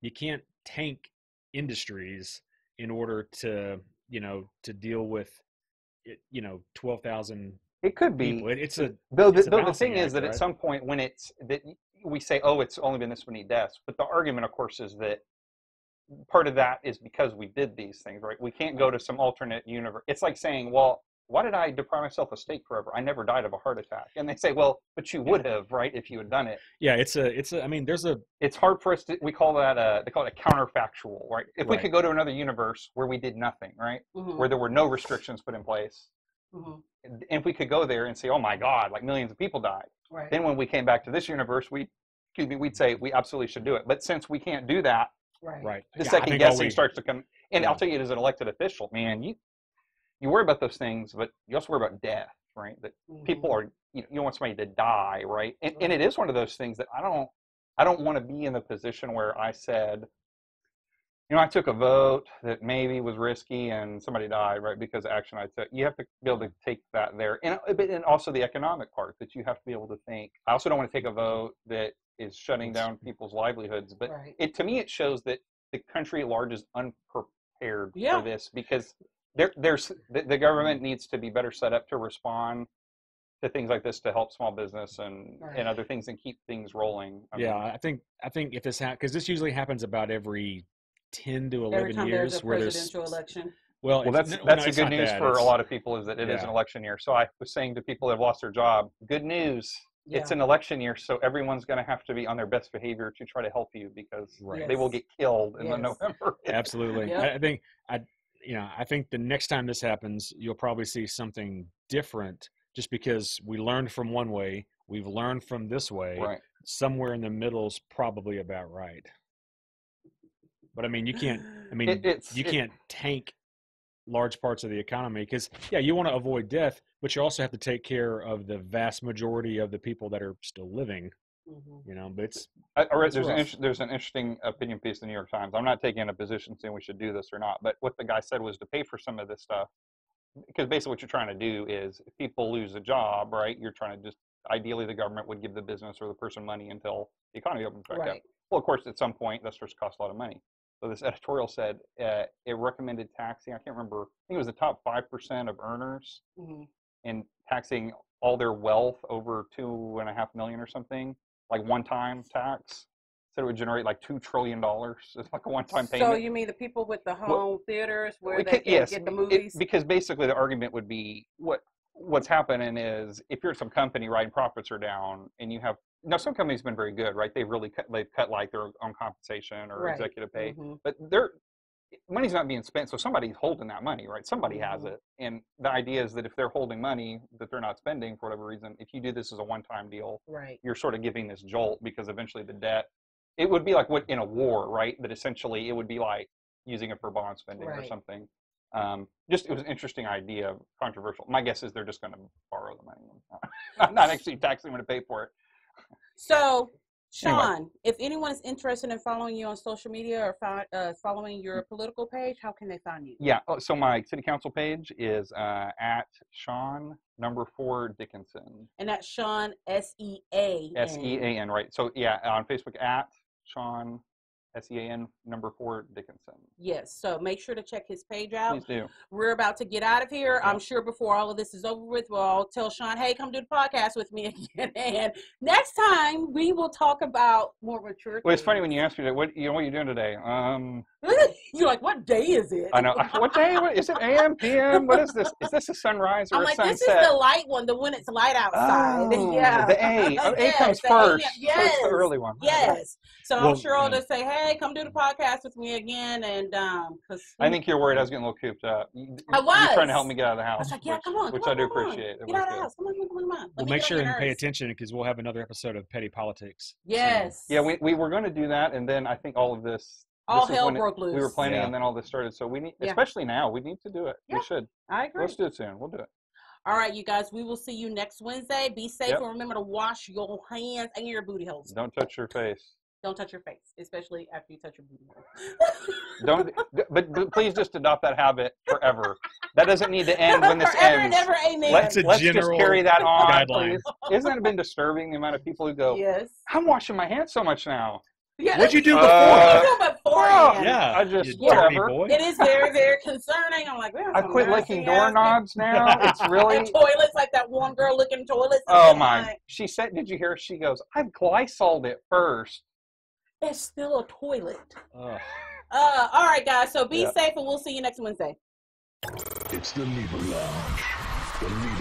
you can't tank industries in order to you know to deal with it, you know 12,000 it could be people it, it's a Though the, though the thing is that right? at some point when it's that we say, oh, it's only been this many deaths, but the argument, of course, is that part of that is because we did these things, right? We can't go to some alternate universe. It's like saying, well, why did I deprive myself of steak forever? I never died of a heart attack. And they say, well, but you would have, right, if you had done it. yeah it's a it's a i mean there's a It's hard for us to. We call that a. They call it a counterfactual, right? If we could go to another universe where we did nothing, right, Mhm. where there were no restrictions put in place, Mhm. and if we could go there and say, oh my God, like millions of people died. Right. Then when we came back to this universe, we, excuse me, we'd say we absolutely should do it. But since we can't do that, right. right the Yeah, second guessing we- starts to come. And Yeah. I'll tell you, as an elected official, man, you you worry about those things, but you also worry about death, right? That people Mhm. are you, know, you don't want somebody to die, right? And, and it is one of those things that I don't I don't want to be in the position where I said, you know, I took a vote that maybe was risky and somebody died, right? Because of action I took. You have to be able to take that there, and uh, but and also the economic part that you have to be able to think. I also don't want to take a vote that is shutting down people's livelihoods, but Right. it to me it shows that the country at large is unprepared Yeah. for this because there there's the, the government needs to be better set up to respond to things like this to help small business and Right. and other things and keep things rolling. I yeah mean, i think i think if this happens because this usually happens about every 10 to 11 Every time years there's a where there's presidential election. well, well, it's- that's no, that's the good news for a lot of people is that it is an election year. So I was saying to people that have lost their job, good news. Yeah. It's an election year, so everyone's going to have to be on their best behavior to try to help you because Right. they will get killed in the November. Absolutely. Yep. I, I think I you know, I think the next time this happens, you'll probably see something different just because we learned from one way, we've learned from this way. right. Somewhere in the middle is probably about right. But I mean, you can't I mean, It- you it- can't tank large parts of the economy because yeah, you want to avoid death, but you also have to take care of the vast majority of the people that are still living, Mhm. you know, but it's I, I read It's there's an inter- there's an interesting opinion piece in the New York Times. I'm not taking a position saying we should do this or not, but what the guy said was to pay for some of this stuff, because basically what you're trying to do is if people lose a job, right? You're trying to just ideally the government would give the business or the person money until the economy opens back up. Well, of course, at some point that starts to cost a lot of money. So this editorial said uh, it recommended taxing. I can't remember. I think it was the top five percent of earners Mhm. and taxing all their wealth over two and a half million or something, like one time tax. said it would generate like two trillion dollars. It's like a one-time payment. So you mean the people with the Well, home theaters where they can- can yes, get the it- movies? because basically the argument would be what what's happening is if you're some company, right, and profits are down, and you have now some companies have been very good, right? They've really cut they've cut like their own compensation or Right. executive pay, Mhm. but they're money's not being spent, so somebody's holding that money, right? Somebody has Mhm. it, and the idea is that if they're holding money that they're not spending for whatever reason, if you do this as a one-time deal, Right. you're sort of giving this jolt because eventually the debt it would be like what in a war right that essentially it would be like using it for bond spending or something um, just it was an interesting idea controversial my guess is they're just going to borrow the money not, not actually taxing them to pay for it So, Anyway. Sean, if anyone is interested in following you on social media or fi- uh, following your political page, how can they find you? yeah oh, so my city council page is uh, at sean number four dickinson And that's Sean S E A. s-e-a-n right so yeah on facebook at sean s-e-a-n number four dickinson Yes. So make sure to check his page out. please do We're about to get out of here. I'm sure before all of this is over with, we'll all tell Sean, hey, come do the podcast with me again. And next time we will talk about more mature. well it's funny when you ask me that what you know what are you doing today um You're like, what day is it? I know. What day? What, is it AM, PM? What is this? Is this a sunrise or I'm a like, sunset? this is the light one, the one that's light outside. Oh, yeah. the A. Oh, A Yes, comes the AM. first. So it's Yes. the early one. Yes. So I'm sure I'll just say, hey, come do the podcast with me again. And um, cause I think you're worried I was getting a little cooped up. You, I You're trying to help me get out of the house. I house. was like, yeah, which, come on, which come I do on. appreciate. It Get out of the house. Come on, come on, come on. Let Well, me make sure your and pay attention because we'll have another episode of Petty Politics. soon. Yes. Yeah, we, we were going to do that, and then I think all of this. all this hell when it- broke loose. We were planning, Yeah. and then all this started. So we need, Yeah. especially now, we need to do it. Yeah. We should. I agree. Let's do it soon. We'll do it. All right, you guys, we will see you next Wednesday. Be safe Yep. and remember to wash your hands and your booty holes. Don't touch your face. Don't touch your face, especially after you touch your booty hole. Don't. but, but please just adopt that habit forever. That doesn't need to end when this Forever ends. and ever, amen. Let's, let's just carry that on. guideline. please. Isn't it been disturbing? The amount of people who go, yes. "I'm washing my hands so much now." Yeah. What'd you do Uh, before? What you do beforehand? yeah, I just- you whatever. It is very, very concerning. I'm like, I quit licking doorknobs now. It's really. And toilets, like that one girl looking toilets. and Oh my! like, She said, "Did you hear?" She goes, "I've glysoled it first. It's still a toilet. Ugh. Uh, all right, guys. So be Yeah. safe, and we'll see you next Wednesday. It's the Libra Lounge. The Lounge.